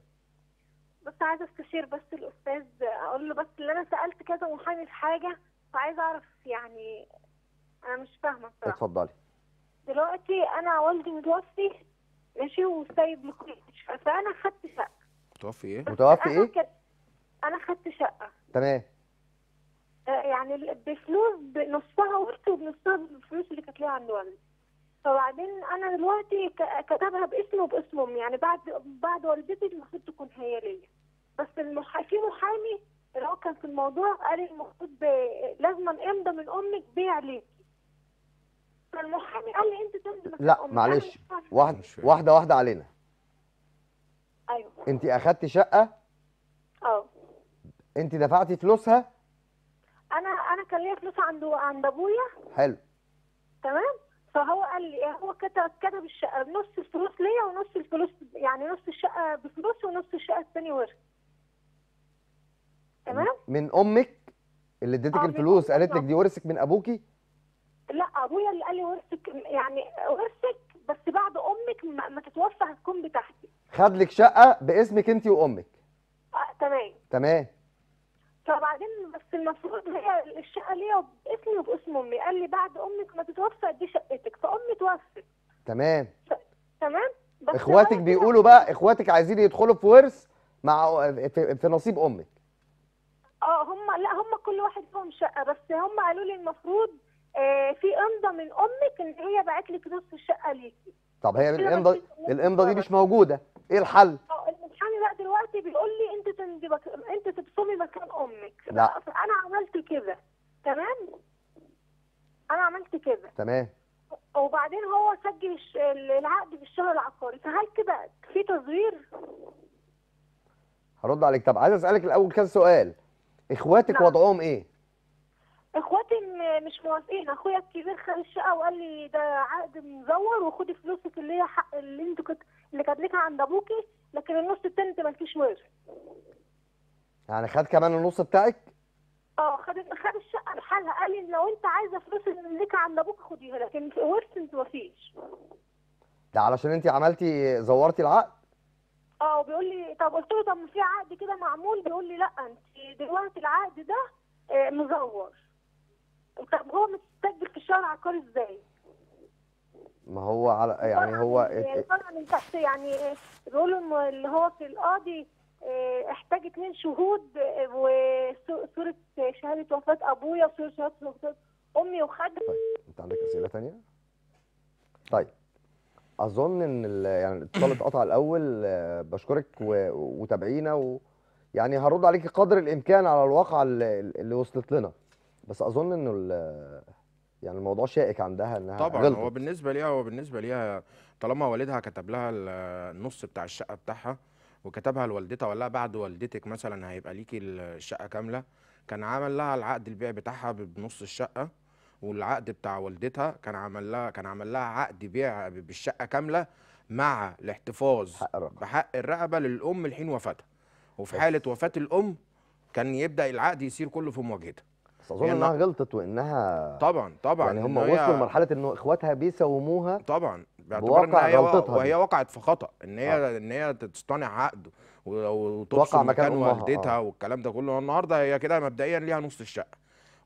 [SPEAKER 6] بس عايزة أستشير بس الأستاذ أقول له بس اللي أنا سألت كذا محامي في حاجة فعايزة أعرف يعني أنا مش فاهمة بصراحة.
[SPEAKER 1] اتفضلي.
[SPEAKER 6] دلوقتي أنا والدي متوفي ماشي وسايب لي كل شيء فأنا خدت شقة.
[SPEAKER 2] توفي
[SPEAKER 6] إيه؟
[SPEAKER 1] متوفي
[SPEAKER 6] أنا؟ كد- أنا خدت شقة.
[SPEAKER 1] تمام.
[SPEAKER 6] آه، يعني بفلوس بنصها ورث وبنصها بالفلوس اللي كانت ليها عند والدي. فبعدين أنا دلوقتي كتبها باسمي وباسم امي يعني بعد بعد والدتي المفروض تكون هي ليا. بس. في محامي اللي هو كان في الموضوع قال المفروض ب- لازم امضى من أمك بيع ليكي. فالمحامي قال لي أنت تمضي
[SPEAKER 1] لا
[SPEAKER 6] أمك.
[SPEAKER 1] معلش.
[SPEAKER 6] أنا مش فاهمة.
[SPEAKER 1] واحد
[SPEAKER 2] مش فاهم.
[SPEAKER 1] واحدة واحدة علينا.
[SPEAKER 6] أيوه.
[SPEAKER 1] أنت أخدتي شقة؟
[SPEAKER 6] آه.
[SPEAKER 1] أنت دفعتي فلوسها؟
[SPEAKER 6] أنا أنا كان ليا فلوس عند عند أبويا.
[SPEAKER 1] حلو.
[SPEAKER 6] تمام؟ فهو قال لي هو كتب كتب الشقة نص الفلوس ليا ونص الفلوس يعني نص الشقة بفلوس ونص الشقة الثاني ورث. تمام؟
[SPEAKER 1] من أمك اللي اديتك
[SPEAKER 6] آه،
[SPEAKER 1] الفلوس قالت لك. دي ورثك من أبوكي؟
[SPEAKER 6] لا أبويا اللي قال لي ورثك يعني ورثك بس بعد أمك ما, ما تتوفى هتكون بتاعتي.
[SPEAKER 1] خد لك شقة باسمك انت وأمك.
[SPEAKER 6] آه تمام.
[SPEAKER 1] تمام.
[SPEAKER 6] فبعدين بس المفروض هي الشقة ليا باسمي وباسم أمي. قال لي بعد أمك ما تتوفى دي شقتك. فأمي توفت.
[SPEAKER 1] تمام.
[SPEAKER 6] تمام؟ بس إخواتك
[SPEAKER 1] بيقولوا بقى إخواتك عايزين يدخلوا في ورث مع في, في نصيب أمك.
[SPEAKER 6] آه هم لا هم كل واحد فيهم شقة. بس هم قالوا لي المفروض آه في امضى من أمك إن هي باعت لك نص الشقة ليكي.
[SPEAKER 1] طب هي
[SPEAKER 6] الإمضة
[SPEAKER 1] الإمضة دي مش موجودة. إيه الحل؟
[SPEAKER 6] آه المحامي بقى دلوقتي بيقول لي انت مك... انت تبصمي مكان أمك.
[SPEAKER 1] لا.
[SPEAKER 6] فانا عملت كده. تمام؟ أنا عملت كده.
[SPEAKER 1] تمام.
[SPEAKER 6] وبعدين هو سجل العقد في الشهر العقاري. فهل كده في تزوير؟
[SPEAKER 1] هرد عليك. طب عايز أسألك الأول كذا سؤال. إخواتك
[SPEAKER 6] نعم.
[SPEAKER 1] وضعهم
[SPEAKER 6] إيه؟ إخواتي مش موافقين. أخويا الكبير خد الشقة وقال لي ده عقد مزور وخدي فلوسك اللي هي حق اللي انت كنت اللي كانت لك عند أبوكي لكن النص التاني انت مالكيش ورث
[SPEAKER 1] يعني خد كمان النص بتاعك؟
[SPEAKER 6] آه خد خد الشقة بحالها قال لي لو انت عايزة فلوس اللي ليك عند أبوك خديها لكن ورث انت مفيش.
[SPEAKER 1] ده علشان انت عملتي زورتي العقد؟
[SPEAKER 6] آه وبيقول لي طب قلت له طب ما في عقد كده معمول. بيقول لي لا انت دلوقتي العقد ده آه، مزور. طب هو متسجل في الشهر العقاري إزاي؟
[SPEAKER 1] ما هو على يعني هو
[SPEAKER 6] طالع من تحت يعني بيقولوا اللي هو في القاضي آه، احتاج اتنين شهود آه، وصورة شهادة وفاة أبويا وصورة شهادة وفاة أمي وخدي
[SPEAKER 1] أنت عندك أسئلة تانية؟ طيب أظن إن يعني الاتصال اتقطع الأول آه، بشكرك وتابعينا و يعني هرد عليكي قدر الإمكان على الواقع اللي وصلت لنا. بس أظن إنه يعني الموضوع شائك عندها إنها
[SPEAKER 2] طبعا
[SPEAKER 1] غلطت.
[SPEAKER 2] هو بالنسبة ليها هو بالنسبة ليها طالما والدها كتب لها ال- النص بتاع الشقة بتاعها وكتبها لوالدتها ولا بعد والدتك مثلا هيبقى ليكي الشقة كاملة كان عمل لها العقد البيع بتاعها بنص الشقة والعقد بتاع والدتها كان عمل لها كان عمل لها عقد بيع بالشقة كاملة مع الاحتفاظ
[SPEAKER 1] حق.
[SPEAKER 2] بحق الرقبة للأم لحين وفاتها وفي. حالة وفاة الأم كان يبدأ العقد يصير كله في مواجهتها
[SPEAKER 1] بس أظن
[SPEAKER 2] هي إنها
[SPEAKER 1] غلطت وإنها
[SPEAKER 2] طبعا طبعا
[SPEAKER 1] يعني هم وصلوا لمرحلة إنه إخواتها بيساوموها
[SPEAKER 2] طبعا باعتبار
[SPEAKER 1] إن
[SPEAKER 2] هي وهي. وقعت في خطأ إن هي
[SPEAKER 1] آه.
[SPEAKER 2] إن هي تصطنع عقد و-
[SPEAKER 1] توقع
[SPEAKER 2] وتبصم
[SPEAKER 1] مكان
[SPEAKER 2] مكان والدتها
[SPEAKER 1] آه.
[SPEAKER 2] والكلام ده كله النهارده هي كده مبدئيا ليها نص الشقة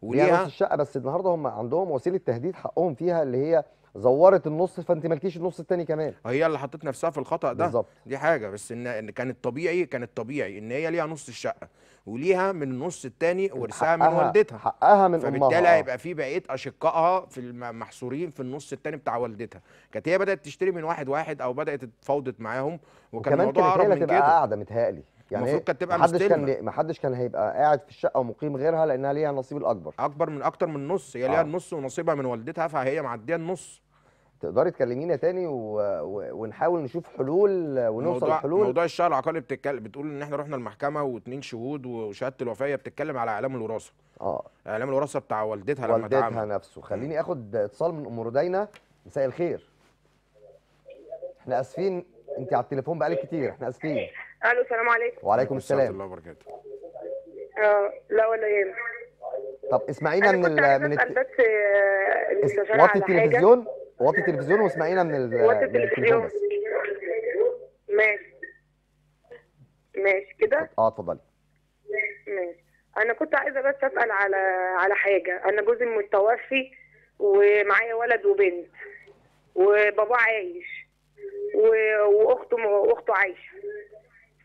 [SPEAKER 1] ليها
[SPEAKER 2] وليها
[SPEAKER 1] نص الشقة بس النهارده هم عندهم وسيلة تهديد حقهم فيها اللي هي زورت النص فانت مالكيش النص التاني كمان.
[SPEAKER 2] هي اللي حطت نفسها في الخطأ ده.
[SPEAKER 1] بالظبط.
[SPEAKER 2] دي حاجة بس إن إن كان الطبيعي كان الطبيعي إن هي ليها نص الشقة وليها من النص التاني ورثها من والدتها.
[SPEAKER 1] حقها من
[SPEAKER 2] فبالتالي
[SPEAKER 1] أمها. آه.
[SPEAKER 2] هيبقى في بقية أشقائها في محصورين في النص التاني بتاع والدتها. كانت هي بدأت تشتري من واحد واحد أو بدأت اتفاوضت معاهم وكان الموضوع
[SPEAKER 1] أقرب
[SPEAKER 2] من كده.
[SPEAKER 1] قاعدة متهيألي. يعني
[SPEAKER 2] المفروض كانت تبقى
[SPEAKER 1] محدش
[SPEAKER 2] مستلمة.
[SPEAKER 1] كان محدش كان هيبقى قاعد في الشقة ومقيم غيرها لأنها ليها النصيب الأكبر.
[SPEAKER 2] أكبر من أكتر من نص هي ليها
[SPEAKER 1] آه.
[SPEAKER 2] النص ونصيبها من والدتها فهي معدية النص.
[SPEAKER 1] تقدري تكلمينا تاني و... و... ونحاول نشوف حلول ونوصل
[SPEAKER 2] موضوع
[SPEAKER 1] لحلول؟
[SPEAKER 2] موضوع الشهر العقاري بتتكلم بتقول إن إحنا رحنا المحكمة واثنين شهود وشهادة الوفاة بتتكلم على إعلام الوراثة.
[SPEAKER 1] آه.
[SPEAKER 2] إعلام الوراثة بتاع والدتها لما
[SPEAKER 1] والدتها
[SPEAKER 2] اتعمل.
[SPEAKER 1] نفسه. خليني آخد اتصال من أم ردينا مساء الخير. إحنا آسفين. انت على التليفون بقالك كتير. إحنا آسفين.
[SPEAKER 3] ألو السلام عليكم.
[SPEAKER 1] وعليكم السلام
[SPEAKER 2] الله وبركاته.
[SPEAKER 3] آه لا ولا يهمك.
[SPEAKER 1] طب اسمعينا من ال... من الت...
[SPEAKER 3] بس آه،
[SPEAKER 1] وطي التلفزيون وطي التلفزيون واسمعينا من ال...
[SPEAKER 3] وطي التلفزيون.
[SPEAKER 1] بس.
[SPEAKER 3] ماشي. ماشي كده؟
[SPEAKER 1] آه اتفضلي.
[SPEAKER 3] ماشي. أنا كنت عايزة بس أسأل على على حاجة. أنا جوزي متوفي ومعايا ولد وبنت وباباه عايش و- وأخته وأخته عايشة.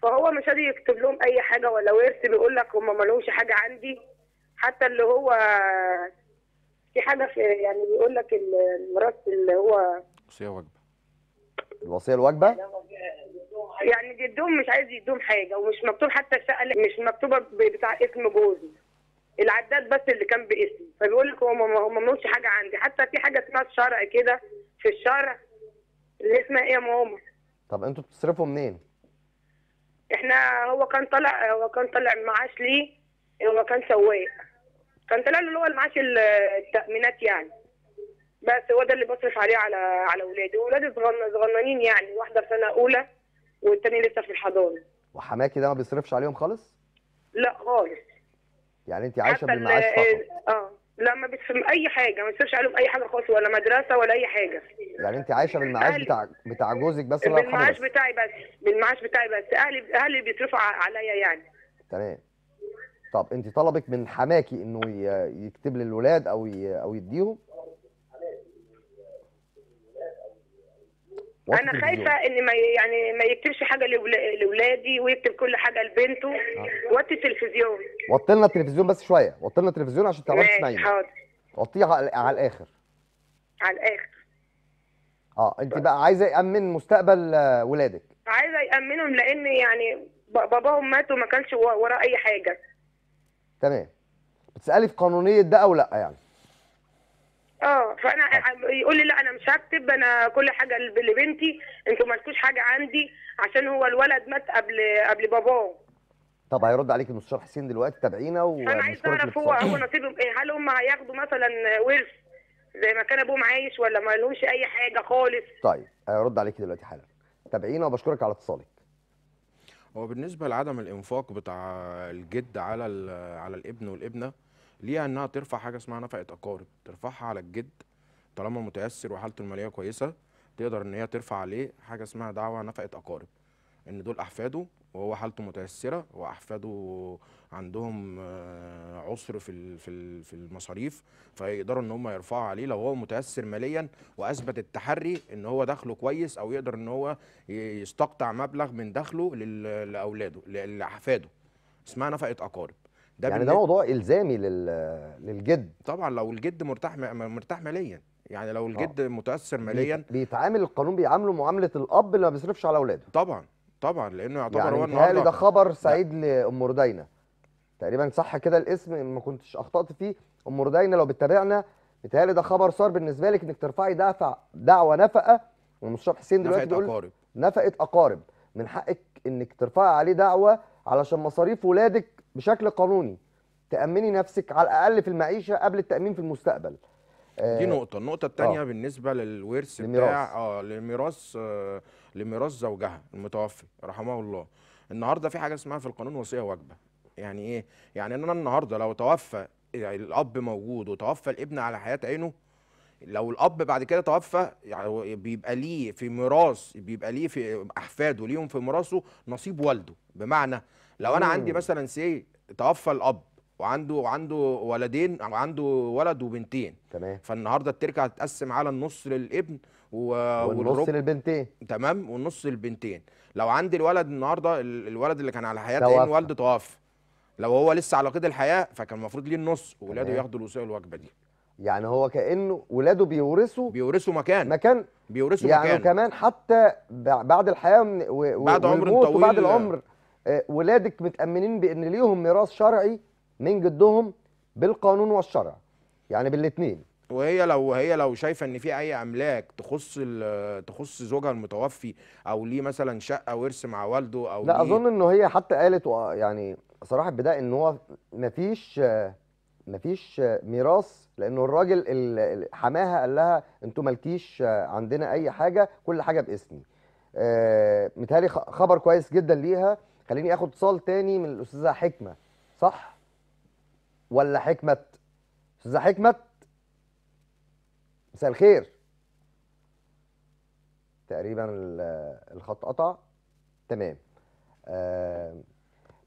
[SPEAKER 3] فهو مش راضي يكتب لهم أي حاجة ولا ورث بيقول لك هم مالهمش حاجة عندي. حتى اللي هو في حاجة في يعني بيقول لك الميراث اللي هو
[SPEAKER 2] وصيه واجبه
[SPEAKER 1] الوصية الواجبة؟
[SPEAKER 3] يعني جدهم مش عايز يدوم حاجة ومش مكتوب حتى الشقه مش مكتوبة بتاع اسم جوزي. العداد بس اللي كان باسمي فبيقول لك هو ما هو ما ملوش حاجة عندي. حتى في حاجة اسمها الشرع كده في الشرع اللي اسمها إيه يا ماما؟
[SPEAKER 1] طب أنتوا بتصرفوا منين؟
[SPEAKER 3] إحنا هو كان طالع هو كان طالع معاش ليه؟ هو كان سواق. كان طالع له اللي هو المعاش ال- التأمينات يعني. بس هو ده اللي بصرف عليه على على ولادي ولادي صغن- صغننين يعني واحدة في سنة أولى والتاني لسه في الحضانة.
[SPEAKER 1] وحماكي ده ما بيصرفش عليهم خالص؟
[SPEAKER 3] لا خالص.
[SPEAKER 1] يعني انت
[SPEAKER 3] عايشة
[SPEAKER 1] بالمعاش فقط.
[SPEAKER 3] آه. لا ما بيتصرف أي حاجة ما بيصرفش عليهم أي حاجة خالص ولا مدرسة ولا أي حاجة.
[SPEAKER 1] يعني أنت عايشة بالمعاش. بتاع بتاع جوزك بس
[SPEAKER 3] بالمعاش بتاعي بس بالمعاش بتاعي بس. أهلي أهلي بيصرفوا عليا يعني.
[SPEAKER 1] تمام. طب أنت طلبك من حماكي إنه يكتب للولاد أو أو يديهم وطي أنا.
[SPEAKER 3] خايفة إن ما يعني ما يكتبش حاجة لاولادي ويكتب كل حاجة لبنته وطي التلفزيون.
[SPEAKER 1] وطي لنا التلفزيون بس شوية. وطي لنا التلفزيون عشان تعرفي
[SPEAKER 3] ماشي
[SPEAKER 1] تسمعينا.
[SPEAKER 3] حاضر.
[SPEAKER 1] وطيه على, على الآخر.
[SPEAKER 3] على الآخر.
[SPEAKER 1] آه أنت بقى عايزة يأمن مستقبل آه، ولادك.
[SPEAKER 3] عايزة يأمنهم لأن يعني باباهم مات وما كانش وراه أي حاجة.
[SPEAKER 1] تمام. بتسألي في قانونية ده أو لأ يعني؟
[SPEAKER 3] آه فأنا يقول لي لا أنا مش هكتب أنا كل حاجة لبنتي أنتوا مالكوش حاجة عندي عشان هو الولد مات قبل قبل باباه.
[SPEAKER 1] طب هيرد عليك المستشار حسين دلوقتي تابعينا
[SPEAKER 3] فانا عايز أعرف هو. هو نصيبهم إيه هل هم هياخدوا مثلا ورث زي ما كان أبوهم عايش ولا ما لهمش أي حاجة خالص؟
[SPEAKER 1] طيب هيرد عليك دلوقتي حالا. تابعينا وبشكرك على اتصالك.
[SPEAKER 2] هو بالنسبة لعدم الإنفاق بتاع الجد على ال- على الابن والابنة ليها إنها ترفع حاجة اسمها نفقه اقارب ترفعها على الجد طالما متيسر وحالته المالية كويسة تقدر إن هي ترفع عليه حاجة اسمها دعوة نفقه اقارب إن دول أحفاده وهو حالته متيسرة وأحفاده عندهم آه، عسر في في ال- في المصاريف فيقدروا إن هم يرفعوا عليه لو هو متيسر ماليا وأثبت التحري إن هو دخله كويس أو يقدر إن هو يستقطع مبلغ من دخله لأولاده لأحفاده. اسمها نفقه اقارب ده
[SPEAKER 1] يعني ده موضوع إلزامي لل... للجد.
[SPEAKER 2] طبعا لو الجد مرتاح م- مرتاح ماليا. يعني لو الجد متأثر ماليا
[SPEAKER 1] بيت- بيتعامل القانون بيعامله معاملة الأب اللي ما بيصرفش على أولاده.
[SPEAKER 2] طبعا طبعا لأنه يعتبر
[SPEAKER 1] يعني
[SPEAKER 2] هو
[SPEAKER 1] متهيألي ده
[SPEAKER 2] النهارده
[SPEAKER 1] خبر سعيد لأم ردينه تقريبا صح كده الاسم ما كنتش أخطأت فيه. أم ردينه لو بتتابعنا متهيألي ده خبر صار بالنسبة لك إنك ترفعي دفع دعوة نفقة. والمستشار حسين دلوقتي بيقول
[SPEAKER 2] أقارب.
[SPEAKER 1] نفقة أقارب. من حقك إنك ترفعي عليه دعوة علشان مصاريف ولادك بشكل قانوني تأمني نفسك على الأقل في المعيشة قبل التأمين في المستقبل آه،
[SPEAKER 2] دي نقطة، النقطة التانية
[SPEAKER 1] آه.
[SPEAKER 2] بالنسبة للورث. بتاع آه لميراث آه لميراث زوجها المتوفي رحمه الله. النهارده في حاجة اسمها في القانون وصية واجبة. يعني إيه؟ يعني إن أنا النهارده لو توفى يعني الأب موجود وتوفى الابن على حياة عينه لو الأب بعد كده توفى يعني بيبقى ليه في ميراث بيبقى ليه في أحفاده ليهم في ميراثه نصيب والده، بمعنى لو أنا عندي. مثلا سي توفى الأب وعنده وعنده ولدين عنده ولد وبنتين
[SPEAKER 1] تمام.
[SPEAKER 2] فالنهاردة التركة هتتقسم على النص للابن و...
[SPEAKER 1] والنص للبنتين.
[SPEAKER 2] تمام؟ والنص للبنتين. لو عندي الولد النهارده ال- الولد اللي كان على حياه. عين والده توفى. لو هو لسه على قيد الحياة فكان المفروض ليه النص وولاده
[SPEAKER 1] تمام.
[SPEAKER 2] ياخدوا الوصيه الواجبة دي.
[SPEAKER 1] يعني هو كأنه ولاده بيورثوا
[SPEAKER 2] بيورثوا مكان.
[SPEAKER 1] مكان.
[SPEAKER 2] بيورثوا
[SPEAKER 1] يعني
[SPEAKER 2] مكان.
[SPEAKER 1] كمان حتى بعد الحياة و...
[SPEAKER 2] بعد عمر طويل.
[SPEAKER 1] وبعد العمر. ولادك متأمنين بأن ليهم ميراث شرعي من جدهم بالقانون والشرع يعني بالاثنين
[SPEAKER 2] وهي لو هي لو شايفة إن في أي املاك تخص تخص زوجها المتوفي أو ليه مثلا شقة ورث مع والده أو
[SPEAKER 1] لا أظن إنه هي حتى قالت يعني صراحة بدايه إن هو مفيش مفيش ميراث لأنه الراجل ال- ال- حماها قال لها أنتوا مالكيش عندنا أي حاجة كل حاجة باسمي. آه، متهيألي خبر كويس جدا ليها. خليني آخد اتصال تاني من الأستاذة حكمة صح؟ ولا حكمه أستاذة حكمه مساء الخير. تقريبا ال- الخط قطع. تمام. آه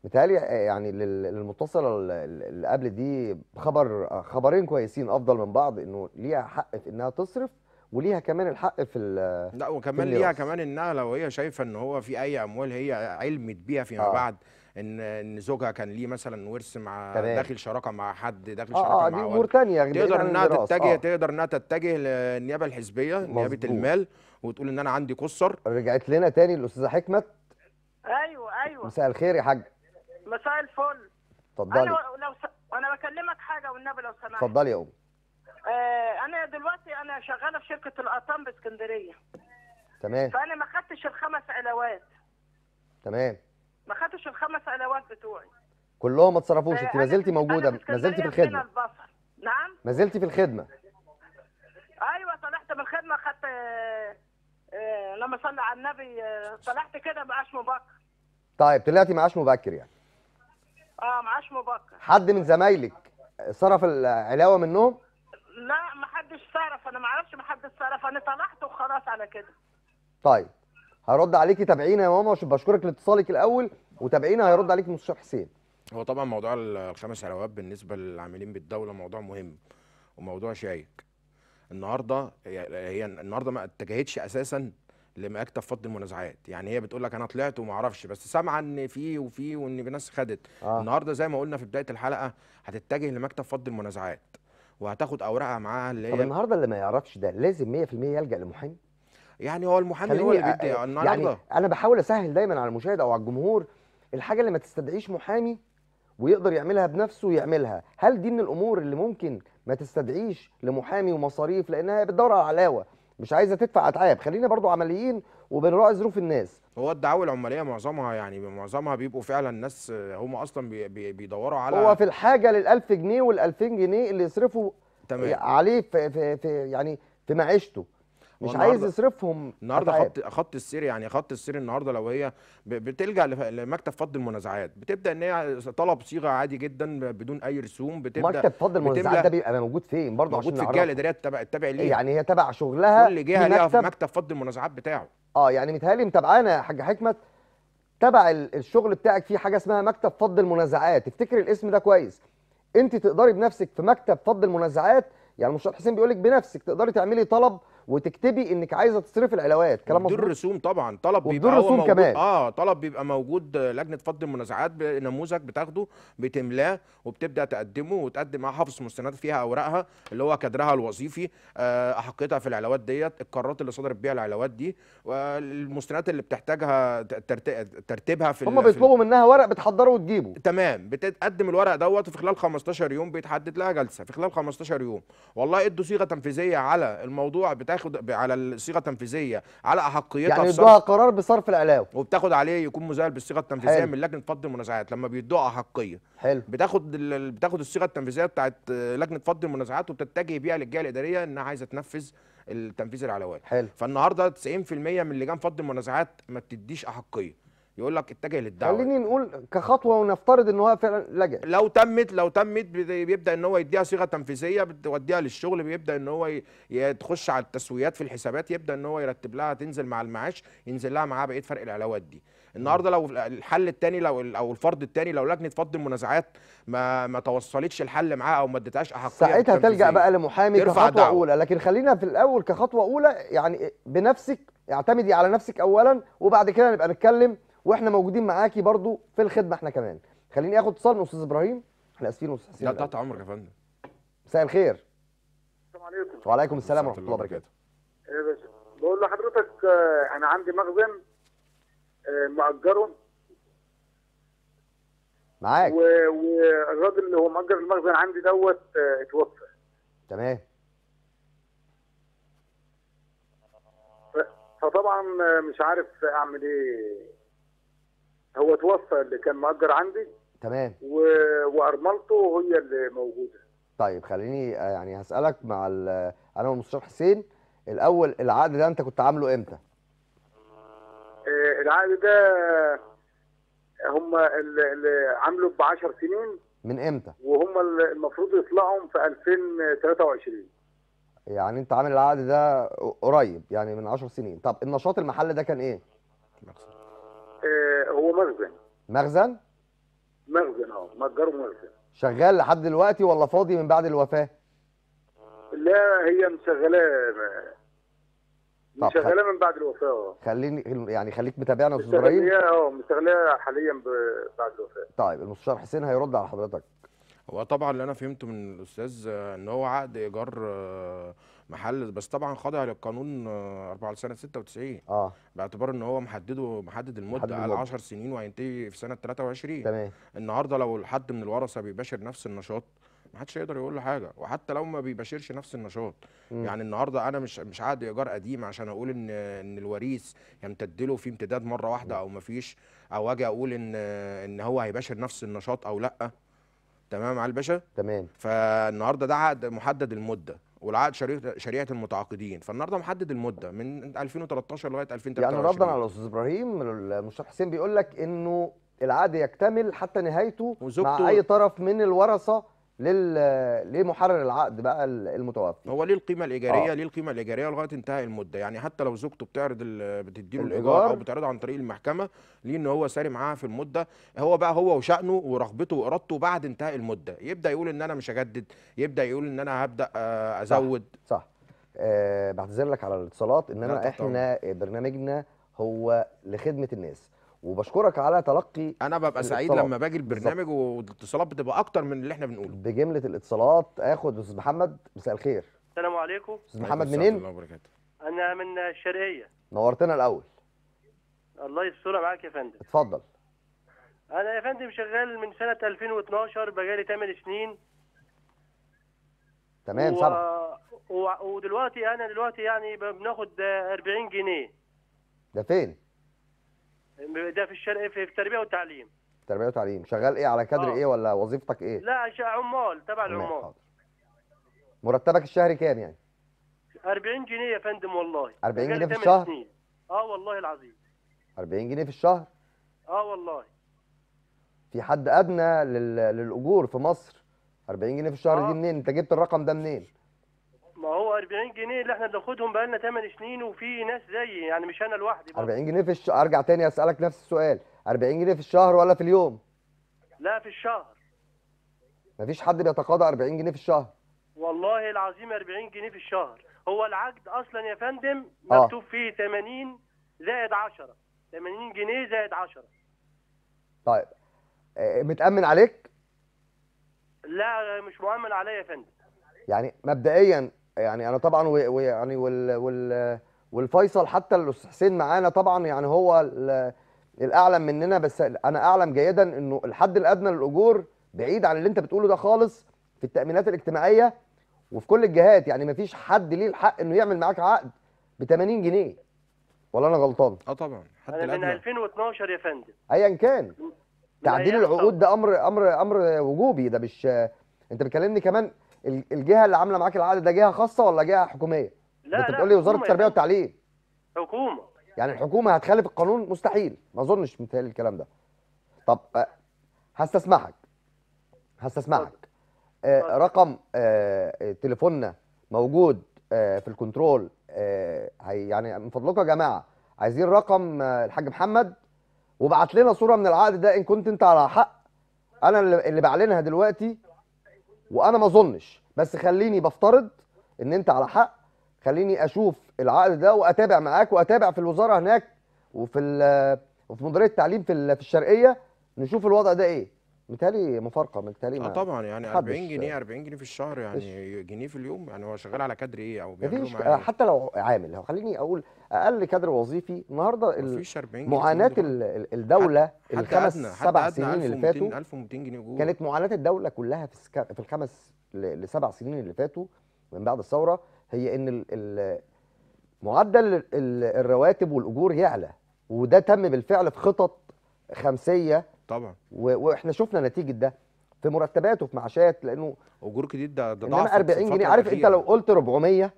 [SPEAKER 1] متهيألي آه، يعني لل- للمتصلة ال- ال- اللي قبل دي خبر آه، خبرين كويسين أفضل من بعض إنه ليها حق في إنها تصرف. وليها كمان الحق في ال-
[SPEAKER 2] لا وكمان. ليها كمان انها لو هي شايفة إن هو في أي أموال هي علمت بيها فيما
[SPEAKER 1] آه.
[SPEAKER 2] بعد إن إن زوجها كان ليه مثلا ورث مع
[SPEAKER 1] تمام.
[SPEAKER 2] داخل شراكة مع حد داخل
[SPEAKER 1] آه
[SPEAKER 2] شراكة
[SPEAKER 1] آه دي
[SPEAKER 2] مع
[SPEAKER 1] أمور
[SPEAKER 2] والد
[SPEAKER 1] تانية بعيد
[SPEAKER 2] تقدر
[SPEAKER 1] إنها.
[SPEAKER 2] تتجه
[SPEAKER 1] آه.
[SPEAKER 2] تقدر إنها تتجه للنيابة الحزبية
[SPEAKER 1] نيابة.
[SPEAKER 2] المال وتقول إن أنا عندي قصر
[SPEAKER 1] رجعت لنا تاني الأستاذة حكمت
[SPEAKER 7] أيوه أيوه
[SPEAKER 1] مساء الخير يا حاج
[SPEAKER 7] مساء الفل
[SPEAKER 1] اتفضلي
[SPEAKER 7] أنا لو س... أنا بكلمك حاجة والنبي لو سمحت
[SPEAKER 1] اتفضلي يا أم
[SPEAKER 7] آه أنا دلوقتي أنا شغالة في شركة القطان بإسكندرية.
[SPEAKER 1] تمام.
[SPEAKER 7] فأنا ما خدتش الخمس علاوات.
[SPEAKER 1] تمام.
[SPEAKER 7] ما خدتش الخمس علاوات بتوعي.
[SPEAKER 1] كلهم ما اتصرفوش.
[SPEAKER 7] آه،
[SPEAKER 1] انت ما زلتي
[SPEAKER 7] موجودة.
[SPEAKER 1] ما زلتي في
[SPEAKER 7] الخدمة. نعم؟
[SPEAKER 1] ما زلتي في الخدمة.
[SPEAKER 7] أيوه طلعت من الخدمة خدت آه، آه، لما صلي على النبي آه، طلعت كده معاش مبكر.
[SPEAKER 1] طيب طلعتي معاش مبكر يعني؟
[SPEAKER 7] آه معاش مبكر.
[SPEAKER 1] حد من زمايلك صرف العلاوة منهم؟
[SPEAKER 7] لا ما حدش صرف. أنا ما أعرفش ما حدش صرف. أنا طلعت وخلاص على كده.
[SPEAKER 1] طيب هرد عليكي تابعينا يا ماما وش- بشكرك لاتصالك الأول. وتابعينا هيرد عليك مستشار حسين.
[SPEAKER 2] هو طبعا موضوع ال- الخمس علاوات بالنسبة للعاملين بالدولة موضوع مهم وموضوع شائك. النهارده هي هي النهارده ما اتجهتش أساسا لمكتب فض المنازعات. يعني هي بتقول لك أنا طلعت وما أعرفش بس سامعة إن في وفي وإن في ناس خدت.
[SPEAKER 1] آه.
[SPEAKER 2] النهارده زي ما قلنا في بداية الحلقة هتتجه لمكتب فض المنازعات. وهتاخد أوراقها معاها اللي
[SPEAKER 1] طب
[SPEAKER 2] هي
[SPEAKER 1] النهارده اللي ما يعرفش ده لازم 100% يلجأ لمحامي.
[SPEAKER 2] يعني هو المحامي هو اللي بيدي النهارده.
[SPEAKER 1] يعني أنا بحاول أسهل دايما على المشاهد أو على الجمهور الحاجة اللي ما تستدعيش محامي ويقدر يعملها بنفسه يعملها. هل دي من الأمور اللي ممكن ما تستدعيش لمحامي ومصاريف؟ لأنها بتدور على علاوة. مش عايزة تدفع أتعاب. خلينا برضو عمليين وبنراعي ظروف الناس.
[SPEAKER 2] هو الدعاوى العماليه معظمها يعني معظمها بيبقوا فعلا ناس هم أصلا بي بي بيدوروا على
[SPEAKER 1] هو في الحاجة لل1000 جنيه وال2000 جنيه اللي يصرفوا
[SPEAKER 2] تمام.
[SPEAKER 1] عليه في, في, في يعني في معيشته. مش عايز يصرفهم
[SPEAKER 2] النهارده. خط خط السير يعني خط السير النهارده لو هي بتلجأ لمكتب فض المنازعات. بتبدأ إن هي طلب صيغة عادي جدا بدون أي رسوم. بتبدأ
[SPEAKER 1] مكتب فضل المنازعات ده بيبقى موجود فين؟ برضه
[SPEAKER 2] موجود في الجهه. الاداريه التابع التابع ليها.
[SPEAKER 1] يعني هي تبع شغلها
[SPEAKER 2] كل جهة ليها
[SPEAKER 1] مكتب
[SPEAKER 2] مكتب فض المنازعات بتاعه.
[SPEAKER 1] آه يعني متهيألي متابعانا يا حاج حكمت تبع ال- الشغل بتاعك في حاجة اسمها مكتب فض المنازعات. تفتكر الاسم ده كويس؟ انت تقدري بنفسك في مكتب فض المنازعات يعني مستشار حسين بيقول لك بنفسك تقدري تعملي طلب وتكتبي إنك عايزة تصرفي العلاوات كلام مظبوط.
[SPEAKER 2] رسوم طبعا طلب بيبقى هو
[SPEAKER 1] رسوم
[SPEAKER 2] موجود.
[SPEAKER 1] كمان.
[SPEAKER 2] آه طلب بيبقى موجود لجنة فض المنازعات بنموذج بتاخده بتملاه وبتبدأ تقدمه وتقدم معاه حافظ مستندات فيها أوراقها اللي هو كادرها الوظيفي آه، أحقيتها في العلاوات ديت القرارات اللي صدرت بيها العلاوات دي والمستندات اللي بتحتاجها ترتيبها في
[SPEAKER 1] هم بيطلبوا منها ورق بتحضره وتجيبه.
[SPEAKER 2] تمام بتقدم الورق دوت وفي خلال 15 يوم بيتحدد لها جلسة في خلال 15 يوم. والله ادوا صيغة تنفيذية على الموضوع بتاخد ب- على الصيغة التنفيذية على أحقيتها
[SPEAKER 1] يعني يدوها قرار بصرف العلاوه
[SPEAKER 2] وبتاخد عليه يكون مزايل بالصيغة التنفيذية
[SPEAKER 1] حلو.
[SPEAKER 2] من لجنة فض المنازعات. لما بيدوها أحقية
[SPEAKER 1] حلو.
[SPEAKER 2] بتاخد بتاخد الصيغة التنفيذية بتاعت آه، لجنة فض المنازعات وبتتجه بيها للجهة الإدارية إنها عايزة تنفذ التنفيذ العلاوات
[SPEAKER 1] حلو.
[SPEAKER 2] فالنهاردة 90% من لجان فض المنازعات ما بتديش أحقية. يقول لك اتجه للدعوة
[SPEAKER 1] خليني نقول كخطوة ونفترض إن هو فعلا لجأ
[SPEAKER 2] لو تمت لو تمت بد- بيبدأ إن هو يديها صيغة تنفيذية بتوديها للشغل بيبدأ إن هو تخش على التسويات في الحسابات يبدأ إن هو يرتب لها تنزل مع المعاش ينزل لها معاها بقية فرق العلاوات دي النهارده لو الحل الثاني لو أو الفرض الثاني لو لجنة فض المنازعات ما ما توصلتش الحل معاها أو ما اديتهاش أحقية
[SPEAKER 1] ساعتها تلجأ
[SPEAKER 2] تنفيذية.
[SPEAKER 1] بقى لمحامي كخطوة
[SPEAKER 2] دعوة.
[SPEAKER 1] أولى لكن خلينا في الأول كخطوة أولى يعني بنفسك اعتمدي على نفسك اولا وبعد كده نبقى نتكلم وإحنا موجودين معاكي برضو في الخدمة إحنا كمان. خليني آخد اتصال من أستاذ إبراهيم. إحنا آسفين أستاذ حسين
[SPEAKER 2] لا. تحت عمرك يا فندم.
[SPEAKER 1] مساء الخير.
[SPEAKER 8] السلام عليكم.
[SPEAKER 1] وعليكم السلام ورحمة الله وبركاته.
[SPEAKER 8] إيه يا باشا بقول لحضرتك آه، أنا عندي مخزن آه، مأجره.
[SPEAKER 1] معاك.
[SPEAKER 8] والراجل اللي هو مأجر المخزن عندي دوت آه، اتوفى.
[SPEAKER 1] تمام.
[SPEAKER 8] فطبعا مش عارف أعمل إيه. هو اتوفى اللي كان مأجر عندي.
[SPEAKER 1] تمام.
[SPEAKER 8] و- وأرملته هي اللي موجودة.
[SPEAKER 1] طيب خليني آه، يعني هسألك مع ال- أنا والمستشار حسين. الأول العقد ده أنت كنت عامله إمتى؟
[SPEAKER 8] آه، العقد ده هم اللي اللي عامله ب 10 سنين.
[SPEAKER 1] من إمتى؟
[SPEAKER 8] وهم المفروض يطلعوا في 2023
[SPEAKER 1] يعني أنت عامل العقد ده قريب يعني من 10 سنين. طب النشاط المحل ده كان إيه؟
[SPEAKER 8] آه، هو مخزن.
[SPEAKER 1] مخزن؟
[SPEAKER 8] مخزن آه مأجره مخزن.
[SPEAKER 1] شغال لحد دلوقتي ولا فاضي من بعد الوفاة؟
[SPEAKER 8] لا هي مشغلاه
[SPEAKER 1] طب
[SPEAKER 8] شغاله من بعد الوفاة
[SPEAKER 1] خليني يعني خليك متابعنا يا أستاذ
[SPEAKER 8] إبراهيم. آه مستغليه حاليا ب- بعد الوفاة.
[SPEAKER 1] طيب المستشار حسين هيرد على حضرتك.
[SPEAKER 2] هو طبعا اللي أنا فهمته من الأستاذ آه، إن هو عقد إيجار آه، محل بس طبعا خاضع للقانون آه، 4 سنه 96
[SPEAKER 1] آه.
[SPEAKER 2] باعتبار إن هو محدده محدد المدة
[SPEAKER 1] المدة.
[SPEAKER 2] 10 سنين وهينتهي في سنة 23
[SPEAKER 1] تمام.
[SPEAKER 2] النهارده لو حد من الورثة بيباشر نفس النشاط ما حدش هيقدر يقول له حاجة. وحتى لو ما بيباشرش نفس النشاط.
[SPEAKER 1] مم.
[SPEAKER 2] يعني النهارده أنا مش مش عقد إيجار قديم عشان أقول إن إن الوريث يمتد له في امتداد مرة واحدة أو ما فيش أو أجي أقول إن إن هو هيباشر نفس النشاط أو لأ. تمام على الباشا؟
[SPEAKER 1] تمام.
[SPEAKER 2] فالنهاردة ده عقد محدد المدة. والعقد شريعه شريعة المتعاقدين. فالنهارده محدد المدة من 2013 لغاية 2023
[SPEAKER 1] يعني ردا على الأستاذ إبراهيم المستشار حسين بيقول لك إنه العقد يكتمل حتى نهايته مع أي طرف من الورثة لل لمحرر العقد بقى المتوفي.
[SPEAKER 2] هو ليه القيمة الإيجارية؟
[SPEAKER 1] آه.
[SPEAKER 2] ليه القيمة الإيجارية لغاية انتهاء المدة. يعني حتى لو زوجته بتعرض ال- بتديله.
[SPEAKER 1] الإيجار.
[SPEAKER 2] أو بتعرضه عن طريق المحكمة ليه إن هو ساري معاها في المدة؟ هو بقى هو وشأنه ورغبته وإرادته بعد انتهاء المدة. يبدأ يقول إن أنا مش هجدد يبدأ يقول إن أنا هبدأ آه، أزود.
[SPEAKER 1] صح. أه بعتذر لك على الاتصالات
[SPEAKER 2] لا،
[SPEAKER 1] انما
[SPEAKER 2] تحت
[SPEAKER 1] إحنا برنامجنا هو لخدمة الناس. وبشكرك على تلقي
[SPEAKER 2] أنا ببقى سعيد. لما باجي البرنامج والاتصالات بتبقى أكتر من اللي إحنا بنقوله.
[SPEAKER 1] بجملة الاتصالات آخد أستاذ محمد مساء الخير.
[SPEAKER 9] السلام عليكم.
[SPEAKER 1] أستاذ محمد منين؟
[SPEAKER 2] السلام ورحمة الله وبركاته.
[SPEAKER 9] أنا من الشرقية.
[SPEAKER 1] نورتنا الأول.
[SPEAKER 9] الله يسترها معاك يا فندم.
[SPEAKER 1] اتفضل.
[SPEAKER 9] أنا يا فندم شغال من سنة 2012 بقالي 8 سنين.
[SPEAKER 1] تمام
[SPEAKER 9] و... و... ودلوقتي أنا دلوقتي يعني بناخد 40 جنيه.
[SPEAKER 1] ده فين؟
[SPEAKER 9] ده في الشرق في التربية والتعليم.
[SPEAKER 1] تربية وتعليم. شغال إيه؟ على كادر
[SPEAKER 9] آه.
[SPEAKER 1] إيه ولا وظيفتك إيه؟
[SPEAKER 9] لا عمال تبع العمال.
[SPEAKER 1] حاضر. مرتبك الشهري كام يعني؟
[SPEAKER 9] 40 جنيه يا فندم والله.
[SPEAKER 1] 40
[SPEAKER 9] بقالي
[SPEAKER 1] جنيه في
[SPEAKER 9] 8
[SPEAKER 1] الشهر؟
[SPEAKER 9] سنين. آه والله العظيم.
[SPEAKER 1] 40 جنيه في الشهر؟
[SPEAKER 9] آه والله.
[SPEAKER 1] في حد أدنى لل... للأجور في مصر؟ 40 جنيه في الشهر
[SPEAKER 9] آه.
[SPEAKER 1] دي منين؟ أنت جبت الرقم ده منين؟
[SPEAKER 9] ما هو 40 جنيه اللي إحنا بناخدهم بقالنا 8 سنين وفي ناس زيي يعني مش أنا لوحدي برضه.
[SPEAKER 1] 40 جنيه في الشهر أرجع تاني أسألك نفس السؤال. 40 جنيه في الشهر ولا في اليوم؟
[SPEAKER 9] لا في الشهر.
[SPEAKER 1] مفيش حد بيتقاضى 40 جنيه في الشهر.
[SPEAKER 9] والله العظيم 40 جنيه في الشهر. هو العقد أصلا يا فندم
[SPEAKER 1] آه.
[SPEAKER 9] مكتوب فيه 80 زائد 10 80 جنيه زائد 10
[SPEAKER 1] طيب. آه، متأمن عليك؟
[SPEAKER 9] لا مش مؤمن عليا يا فندم.
[SPEAKER 1] يعني مبدئيا يعني أنا طبعا ويعني وال وال والفيصل حتى الأستاذ حسين معانا طبعا يعني هو ال- الأعلم مننا بس أنا أعلم جيدا إنه الحد الأدنى للأجور بعيد عن اللي أنت بتقوله ده خالص في التأمينات الاجتماعية وفي كل الجهات. يعني مفيش حد ليه الحق إنه يعمل معاك عقد ب 80 جنيه. ولا أنا غلطان.
[SPEAKER 2] آه طبعا. حتى
[SPEAKER 9] أنا من
[SPEAKER 2] الأدنى.
[SPEAKER 9] 2012 يا فندم.
[SPEAKER 1] ايا كان.
[SPEAKER 9] من
[SPEAKER 1] تعديل العقود ده أمر أمر أمر وجوبي. ده مش أنت بتكلمني كمان الجهة اللي عاملة معاك العقد ده جهة خاصة ولا جهة حكومية؟
[SPEAKER 9] لا
[SPEAKER 1] أنت
[SPEAKER 9] لا
[SPEAKER 1] بتقول لي وزارة
[SPEAKER 9] التربية.
[SPEAKER 1] والتعليم.
[SPEAKER 9] حكومة.
[SPEAKER 1] يعني الحكومة هتخالف القانون؟ مستحيل. ما أظنش متهيألي الكلام ده. طب آه، هستسمحك. هستسمحك. آه،. رقم آه، تليفوننا موجود آه، في الكنترول. يعني من فضلكم يا جماعة. عايزين رقم الحاج محمد. وابعت لنا صورة من العقد ده إن كنت أنت على حق. أنا اللي بعلنها دلوقتي. وأنا ما اظنش. بس خليني بفترض ان انت على حق. خليني أشوف العقد ده واتابع معاك واتابع في الوزارة هناك وفي وفي مديرية التعليم في ال- في الشرقية. نشوف الوضع ده إيه. متهيألي مفارقة متهيألي آه
[SPEAKER 2] طبعا يعني
[SPEAKER 1] محدش-
[SPEAKER 2] 40 جنيه 40 جنيه في الشهر يعني جنيه في اليوم يعني هو شغال على كادر إيه أو
[SPEAKER 1] مفيش؟ حتى لو عامل لو خليني أقول أقل كادر وظيفي النهارده ال-
[SPEAKER 2] مفيش 40 جنيه في
[SPEAKER 1] معاناة الدولة
[SPEAKER 2] حد
[SPEAKER 1] الخمس
[SPEAKER 2] أدنى-
[SPEAKER 1] سبع
[SPEAKER 2] أدنى
[SPEAKER 1] سنين اللي
[SPEAKER 2] 1200
[SPEAKER 1] فاتوا
[SPEAKER 2] 1200 جنيه جوه.
[SPEAKER 1] كانت معاناة الدولة كلها في السك- في الخمس لسبع سنين اللي فاتوا من بعد الثورة هي إن ال- ال- معدل ال- الرواتب والأجور يعلى وده تم بالفعل في خطط خمسية
[SPEAKER 2] طبعا.
[SPEAKER 1] وإحنا شفنا نتيجة ده في مرتبات وفي معاشات لأنه
[SPEAKER 2] اجور جديد ده ده
[SPEAKER 1] إنما
[SPEAKER 2] ضعف في
[SPEAKER 1] 40 جنيه. عارف
[SPEAKER 2] أنت.
[SPEAKER 1] لو قلت 400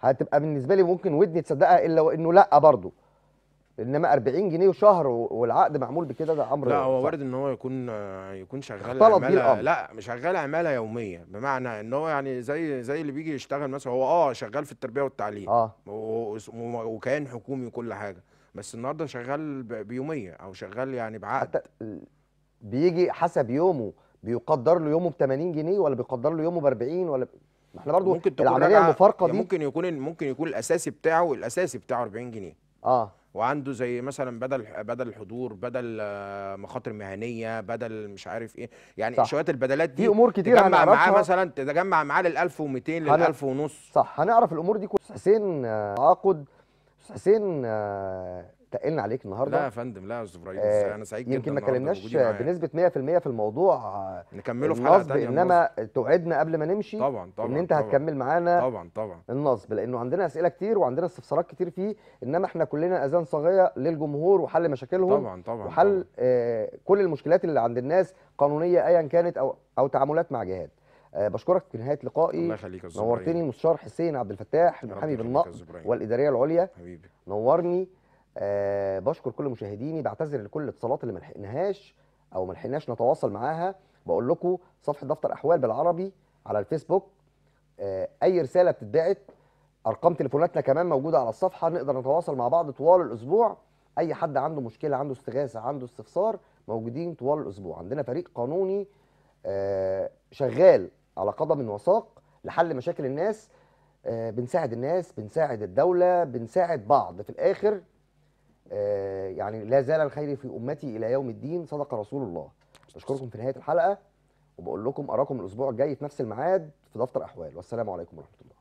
[SPEAKER 1] هتبقى بالنسبة لي ممكن ودني تصدقها إلا وإنه لأ برضه. إنما 40 جنيه وشهر والعقد معمول بكده ده أمر
[SPEAKER 2] لا هو. وارد إن هو يكون يكون شغال عماله. لا مش شغال عمالة يوميه بمعنى إن هو يعني زي زي اللي بيجي يشتغل مثلا هو آه شغال في التربية والتعليم. آه. وكيان حكومي وكل حاجة. بس النهارده شغال بيومية أو شغال يعني بعقد.
[SPEAKER 1] حتى بيجي حسب يومه بيقدر له يومه ب 80 جنيه ولا بيقدر له يومه ب 40 ولا ما إحنا
[SPEAKER 2] ممكن تكون العملية
[SPEAKER 1] المفارقة
[SPEAKER 2] يعني
[SPEAKER 1] دي
[SPEAKER 2] ممكن يكون ممكن يكون الأساسي بتاعه الأساسي بتاعه 40 جنيه.
[SPEAKER 1] آه.
[SPEAKER 2] وعنده زي مثلا بدل بدل الحضور بدل آه، مخاطر مهنية بدل مش عارف إيه. يعني
[SPEAKER 1] صح.
[SPEAKER 2] شوية البدلات دي
[SPEAKER 1] في أمور كتير
[SPEAKER 2] تجمع معاه مثلا تجمع معاه لل 1200 لل
[SPEAKER 1] هن-
[SPEAKER 2] 1000 ونص.
[SPEAKER 1] صح. هنعرف الأمور دي كلها حسين آه، تعاقد أستاذ حسين آه، تقلنا عليك
[SPEAKER 2] لا
[SPEAKER 1] النهارده
[SPEAKER 2] يا فندم لا يا أستاذ إبراهيم
[SPEAKER 1] آه،
[SPEAKER 2] أنا سعيد جدا
[SPEAKER 1] يمكن ما اتكلمناش
[SPEAKER 2] معاك.
[SPEAKER 1] بنسبة 100% في الموضوع آه،
[SPEAKER 2] نكمله في
[SPEAKER 1] حلقة
[SPEAKER 2] ثانية
[SPEAKER 1] إنما توعدنا قبل ما نمشي
[SPEAKER 2] طبعا طبعا
[SPEAKER 1] إن أنت
[SPEAKER 2] طبعا.
[SPEAKER 1] هتكمل معانا
[SPEAKER 2] طبعا طبعا.
[SPEAKER 1] النصب لأنه عندنا أسئلة كتير وعندنا استفسارات كتير فيه إنما إحنا كلنا أذان صاغية للجمهور وحل مشاكلهم
[SPEAKER 2] طبعا طبعا
[SPEAKER 1] وحل
[SPEAKER 2] طبعاً.
[SPEAKER 1] آه كل المشكلات اللي عند الناس قانونية ايا كانت أو أو تعاملات مع جهات. بشكرك في نهاية
[SPEAKER 2] الله
[SPEAKER 1] لقائي
[SPEAKER 2] يخليك يا أستاذ
[SPEAKER 1] نورتني. المستشار حسين عبد الفتاح المحامي
[SPEAKER 2] يخليك
[SPEAKER 1] بالنقد. والإدارية العليا.
[SPEAKER 2] حبيبي.
[SPEAKER 1] نورني. آه بشكر كل مشاهديني. بعتذر لكل الاتصالات اللي ما لحقناهاش أو ما لحقناش نتواصل معاها. بقول لكم صفحة دفتر أحوال بالعربي على الفيسبوك. آه أي رسالة بتتبعت أرقام تليفوناتنا كمان موجودة على الصفحة. نقدر نتواصل مع بعض طوال الأسبوع. أي حد عنده مشكلة عنده استغاثة عنده استفسار موجودين طوال الأسبوع. عندنا فريق قانوني آه شغال. على قدم وساق لحل مشاكل الناس آه، بنساعد الناس بنساعد الدولة بنساعد بعض. في الآخر آه، يعني لا زال الخير في أمتي إلى يوم الدين صدق رسول الله. بشكركم في نهاية الحلقة وبقول لكم أراكم الأسبوع الجاي في نفس الميعاد في دفتر أحوال. والسلام عليكم ورحمة الله.